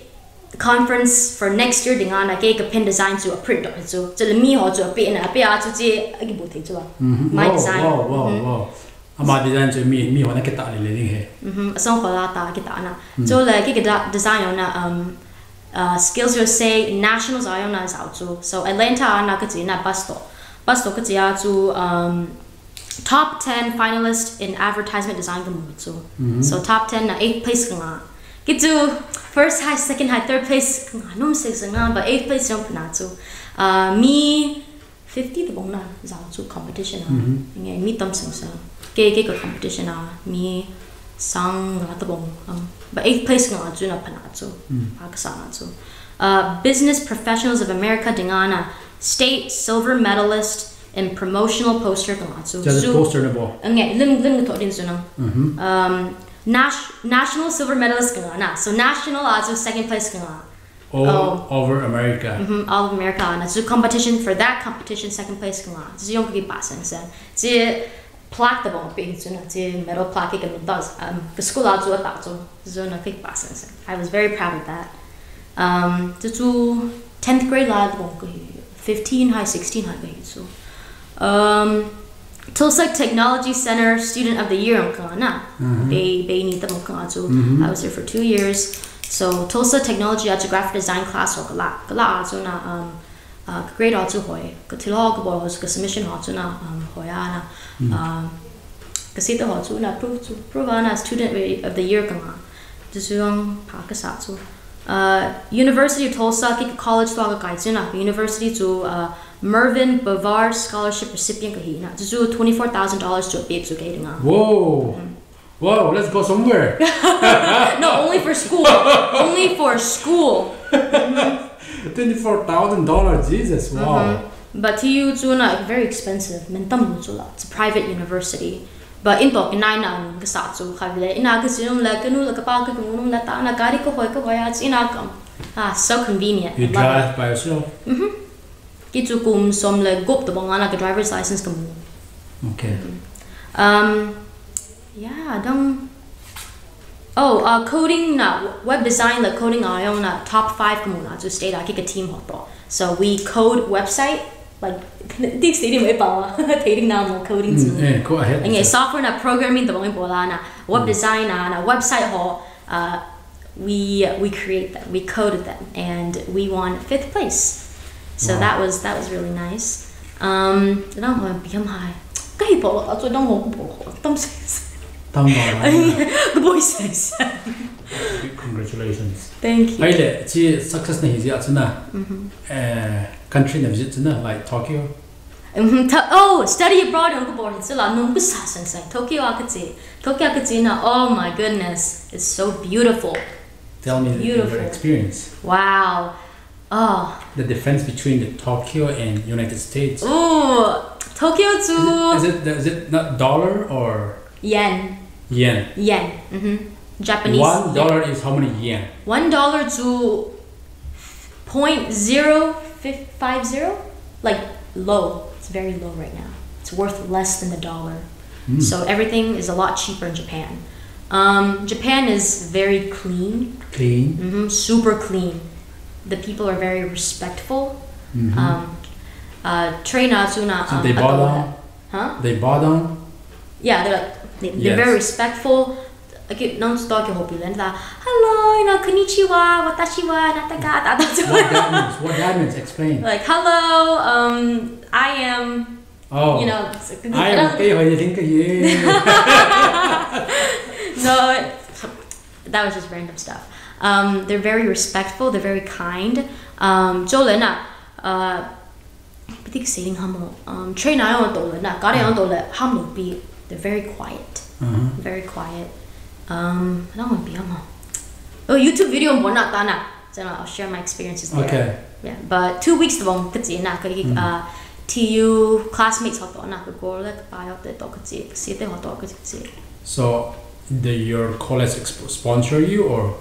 conference for next year dinga na ke ka pin design chu a print to chu. Chu le mi ho chu a pe a chu che a ki bu the chu my design. wow wow wow. Ama design cho mi mi wana kita le le he. Mhm song ko la ta ki ta na chu le ki ka design na um uh, skills USA nationals ayo na sao chu. So Atlanta na ka na basto basto ka chi chu um top 10 finalist in advertisement design ka mu chu. So top 10 na 8th place ka ki chu first high second high third place ka nga num six nga but 8th place jump na chu uh, me 50 the bong na zao chu competition na nge mi tam sing sa ke ke ka competition na me sang nga ta bong um, but 8th place nga chu na pana chu pa ka sa nga chu uh, business professionals of america dingana state silver medalist in promotional poster nga chu just poster na bo lim lim to din su nang um National silver medalist nga na so national a chu second place nga all Oh. over america. Mhm, all of America na zu competition for that competition second place nga zu yung kaki pasan sa zi plaque da bong pi zu na zi medal plaque ka min does um ka school a zu ta zu zu na kaki pasan sa I was very proud of that. Um zu zu 10th grade la da bong 15 high 16 high so um Tulsa Technology Center Student of the Year ang ka na. Bay Bay ni ta mong ka nga. I was there for two years. So Tulsa Technology at graphic design class or kala kala azu na um uh, grade azu hoy ka tilo ka bo submission azu na um hoya na. Um ka sita azu na prove to prove na student of the year ka nga jisu ang pa ka sa azu. Uh, University of Tulsa college to ka kai na. University to uh, Mervin Bovaird scholarship recipient ka hi na $24,000 to a big ga nga whoa mm. whoa let's go somewhere no only for school only for school 24000 dollars jesus wow mm-hmm. But to you, it's not very expensive. Min tam la. It's a private university. But in talk nai na kasa chu khavle ina ka sinum la kanu la ka kunu la ta na gari ko hoy ka hoy ach ina kam. Ah, so convenient. you drive by yourself Ki chu kum som le gop to bang ana ka driver's license kam. okay Um yeah, dang Oh, uh, coding na web design la coding ayo na top 5 kamu na just state ki ka team ho to. So we code website like dik stadium e pa wa. Tating na mo coding Mm, eh, go ahead Ang software na programming tabang bola na web design na na website ho uh, we we create them we coded them and we won fifth place so Wow. that was that was really nice. Um nó hồi become high. Cái bộ ở chỗ đông hồ bộ tâm Tama ba? the boy congratulations. Thank you. Ai le chi success na hi zia eh country na visit like tokyo? Mhm, oh study abroad so la nung sa san san Tokyo akati Tokyo akati na oh my goodness. It's so beautiful. Tell me your Beautiful. experience. Wow oh the difference between the tokyo and united states Ooh, Tokyo is to it is it not dollar or yen. yen Yen. hmm Japanese. one is how many yen One dollar to point zero five zero. Like low. It's very low right now. It's worth less than a dollar. So everything is a lot cheaper in Japan. Um, Japan is very clean. clean hmm Super clean. The people are very respectful. Um, uh, so um, they bow down Huh? they bow down Yeah, they're like they, they're Yes. very respectful. Like non stop your hopi and like hello, you know, konnichiwa, watashi wa nataka ta ta what that means what that means explain Like hello, um, I am, oh you know, like- I am okay. pay hoy think ye no, that was just random stuff. Um, they're very respectful. They're very kind. Um, 做人啊，呃， Bitik sailing hamo. Um, train I on dole na gari on dole ham no be. They're very quiet. Uh-huh. Very quiet. Um, I don't want to be hamo. Oh, YouTube video mo na tana. So I'll share my experiences there. Okay. Yeah, but two weeks long kasi na kay uh, TU classmates hoto na ko go like bio the to kasi kasi te hoto kasi. So, the, your college exp- sponsor you or?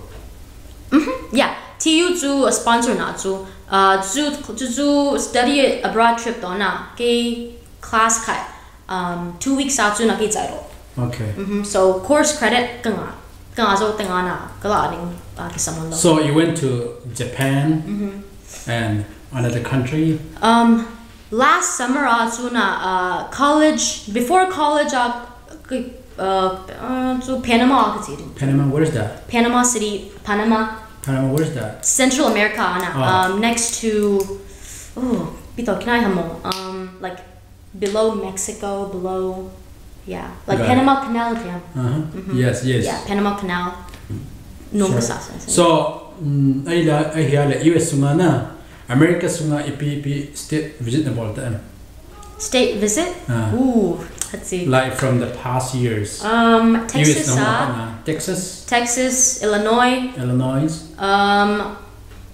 Yeah, TU zu a sponsor na zu uh zu zu study abroad trip to na kay class kai um two weeks out zu na ro. Okay. Mhm. So course credit kanga kanga zo tenga na kala aning ki someone lo. So, you went to Japan Mm-hmm. and another country. Um, last summer, uh, Suna, uh, college, before college, uh, uh, uh, to Panama. Panama, where is that? Panama City, Panama, Panama, where is that? Central America, Ah. um, next to, oh, bito, kinai hamo, um, like below Mexico, below, yeah, like it. Panama Canal, yeah. Uh-huh. Yes, yes. Yeah, Panama Canal. No Sure. So, mm, ay la ay hiya la US sunga na America sunga ipi ipi state visit na bolta ano? State visit? Ah. Ooh, let's see. Like from the past years. Um, Texas, ah, Texas, Texas, Illinois, Illinois, Um,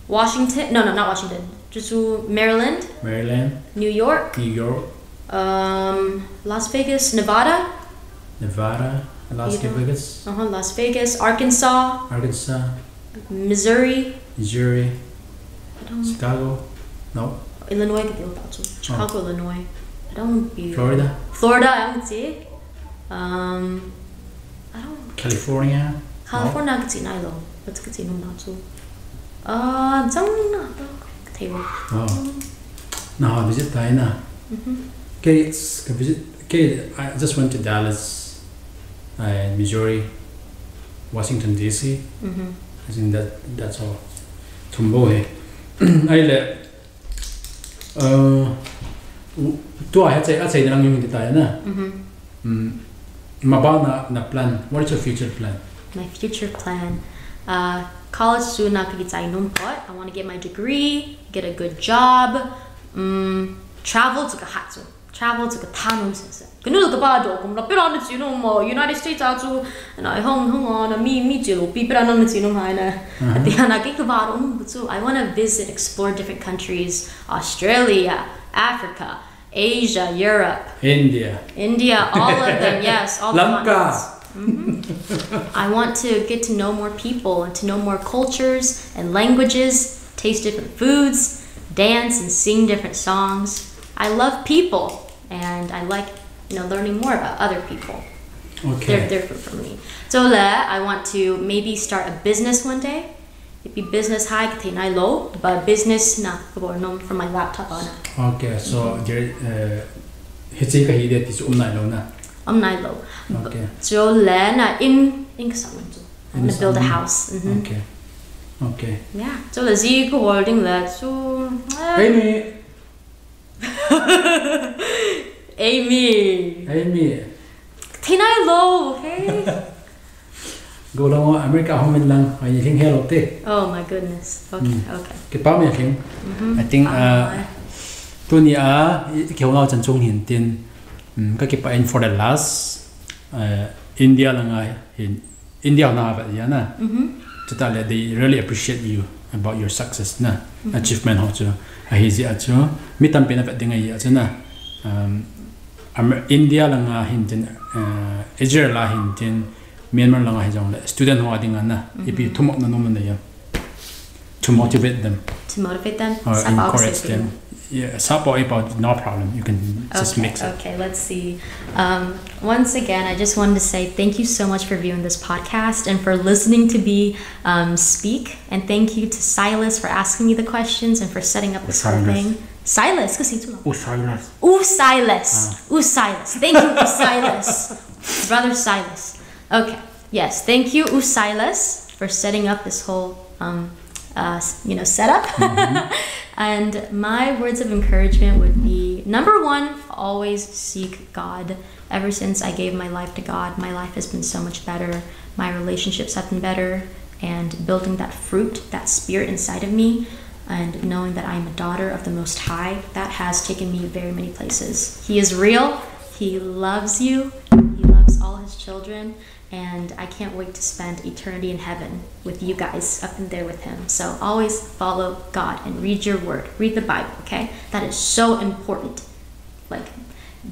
Washington. No, no, not Washington. Just Maryland, Maryland, New York, New York, um, Las Vegas, Nevada. Nevada, Las Yeah. Vegas, Uh huh. Las Vegas, Arkansas, Arkansas, Missouri. Missouri, Chicago, no, Illinois could be about to. Chicago, Illinois. I don't be. Florida, Florida, I would say. Um, I don't. California, California could see Nilo. Let's get see no not so. Uh, some table. Oh. Na visit tayo na. Mhm. Okay, it's visit. Okay, I just went to Dallas, uh, Missouri, Washington D.C. Mhm. I think that that's all. Tumbo eh. Ay le. Uh, tu ay at at say na lang yung tayo na. Mhm. Mm, maba na na plan. What is your future plan? my future plan. Uh, college student pot. I want to get my degree, get a good job, um, travel to Gahatsu. Travel to Gatanum sense. Kanu ka ba do kung lapira na sino mo United States atu na hong hong on mi mi jilu pipira na sino ha na at the end I ba do I want to visit explore different countries Australia Africa Asia Europe India. India all of them yes all the Lanka. continents. Mm-hmm. I want to get to know more people and to know more cultures and languages, taste different foods, dance and sing different songs. I love people and I like you know learning more about other people. Okay. They're different from me. So le, I want to maybe start a business one day. Be business high I low, but business na nom from my laptop on. Okay, so there uh hitsi ka hide tis umnai lo na. I'm low. Okay. So le na in in kasama to. I'm gonna build a house. Mhm. Okay. Okay. Yeah. So the Z holding that. So uh, Amy, Amy. Amy. Tinay low. Okay. Go lang mo America homin lang. Ay hing hello te. oh my goodness. Okay. Mm. Okay. Ke pa me hing. I think uh tu ni a ke ngao chan chung hin tin. Um ka ke pa in for the last uh India lang ai in India na ba ya na. Mhm. Kita le they really appreciate you about your success na achievement ho chu. A hi ji a chu mi tam pe na pa ding ai a chu na. Um India lang a hin tin uh Israel la hin tin Myanmar lang a hi jong le student ho ading na ipi thumok na no man ya. To motivate them To motivate them. or encourage them. Yeah, sapo about no problem. You can just okay, mix it. Okay, let's see. Um, once again, I just wanted to say thank you so much for viewing this podcast and for listening to me um, speak. And thank you to Silas for asking me the questions and for setting up this whole thing. Silas, kasi ito lang. Oh, Silas. Ooh, Silas. Ooh, Silas. Thank you, Silas. Brother Silas. Okay. Yes. Thank you, Ooh, Silas, for setting up this whole, um, uh, you know, setup. and my words of encouragement would be number one, always seek God. Ever since I gave my life to God, my life has been so much better. My relationships have been better, and building that fruit, that spirit inside of me, and knowing that I'm a daughter of the Most High, that has taken me very many places. He is real, He loves you, He loves all His children, and I can't wait to spend eternity in heaven with you guys up in there with Him. So always follow God and read your word, read the Bible, okay? That is so important. Like,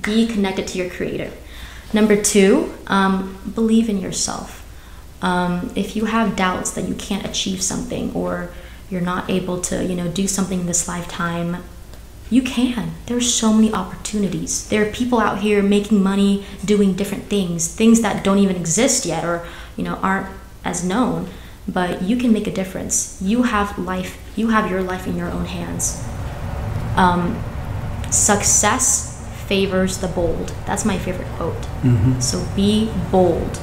be connected to your Creator. Number two, um, believe in yourself. Um, if you have doubts that you can't achieve something or you're not able to, you know, do something in this lifetime, you can. There's so many opportunities. There are people out here making money doing different things, things that don't even exist yet or, you know, aren't as known, but you can make a difference. You have life, you have your life in your own hands. Um, success favors the bold. That's my favorite quote. Mm-hmm. So be bold.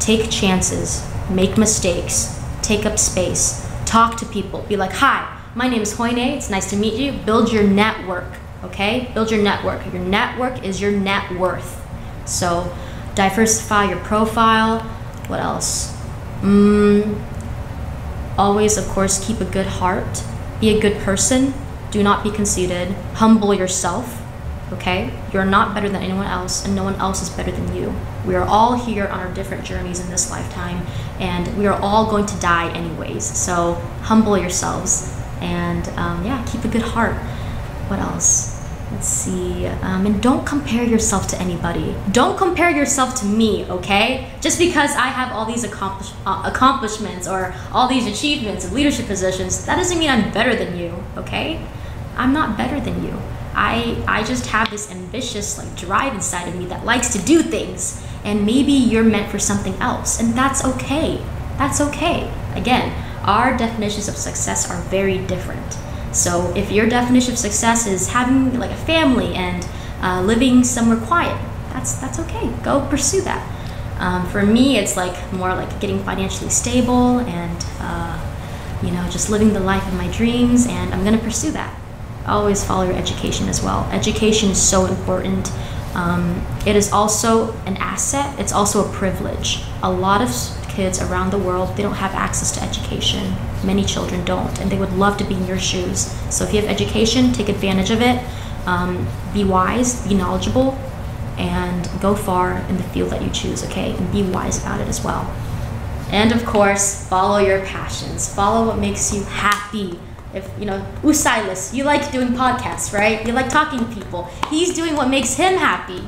Take chances, make mistakes, take up space, talk to people. Be like, hi, my name is Hoine. It's nice to meet you. Build your network, okay? Build your network. Your network is your net worth. So diversify your profile. What else? Mm, always, of course, keep a good heart. Be a good person. Do not be conceited. Humble yourself okay? You're not better than anyone else, and no one else is better than you. We are all here on our different journeys in this lifetime, and we are all going to die anyways. So humble yourselves, and um, yeah, keep a good heart. What else? Let's see. Um, and don't compare yourself to anybody. Don't compare yourself to me, okay? Just because I have all these accomplish- uh, accomplishments or all these achievements of leadership positions, that doesn't mean I'm better than you, okay? I'm not better than you. I I just have this ambitious like drive inside of me that likes to do things and maybe you're meant for something else and that's okay. That's okay. Again, our definitions of success are very different. So if your definition of success is having like a family and uh, living somewhere quiet, that's that's okay. Go pursue that. Um, for me, it's like more like getting financially stable and uh, you know just living the life of my dreams, and I'm gonna pursue that always follow your education as well. Education is so important. Um, it is also an asset, it's also a privilege. A lot of kids around the world, they don't have access to education. Many children don't, and they would love to be in your shoes. So if you have education, take advantage of it. Um, be wise, be knowledgeable, and go far in the field that you choose, okay? And be wise about it as well. And of course, follow your passions. Follow what makes you happy if you know Usilis, you like doing podcasts, right? You like talking to people. He's doing what makes him happy.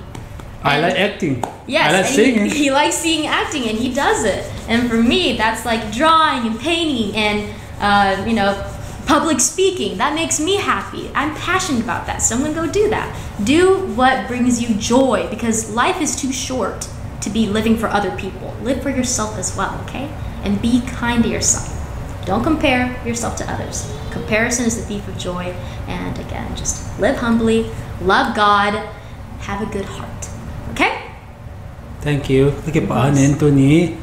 I like acting. Yes, I like singing. He, he likes seeing acting, and he does it. And for me, that's like drawing and painting and uh, you know public speaking. That makes me happy. I'm passionate about that. So I'm gonna go do that. Do what brings you joy because life is too short to be living for other people. Live for yourself as well, okay? And be kind to yourself. Don't compare yourself to others. Comparison is the thief of joy. And again, just live humbly, love God, have a good heart. Okay? Thank you. Lagi pa anin to ni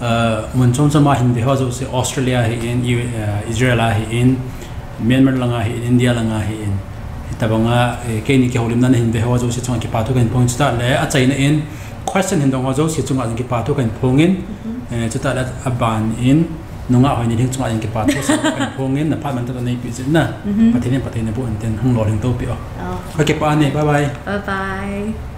uh, mun chom chama hindi ho zo si Australia hi in U- uh, Israel a hi in Myanmar langa hi in India langa hi in tabanga ke ni ke holim nan hindi ho zo si chong ki patu kan pong sta le a chai na in question hin dong ho zo si chong an ki patu kan pongin eh chuta la aban in nunga hoi ni ding chong an ki patu sa kan pongin na pa man ta nei pi zin na pathin pathin bu an ten hang lo ling to pi o Oh, Lagi pa ani bye bye bye bye.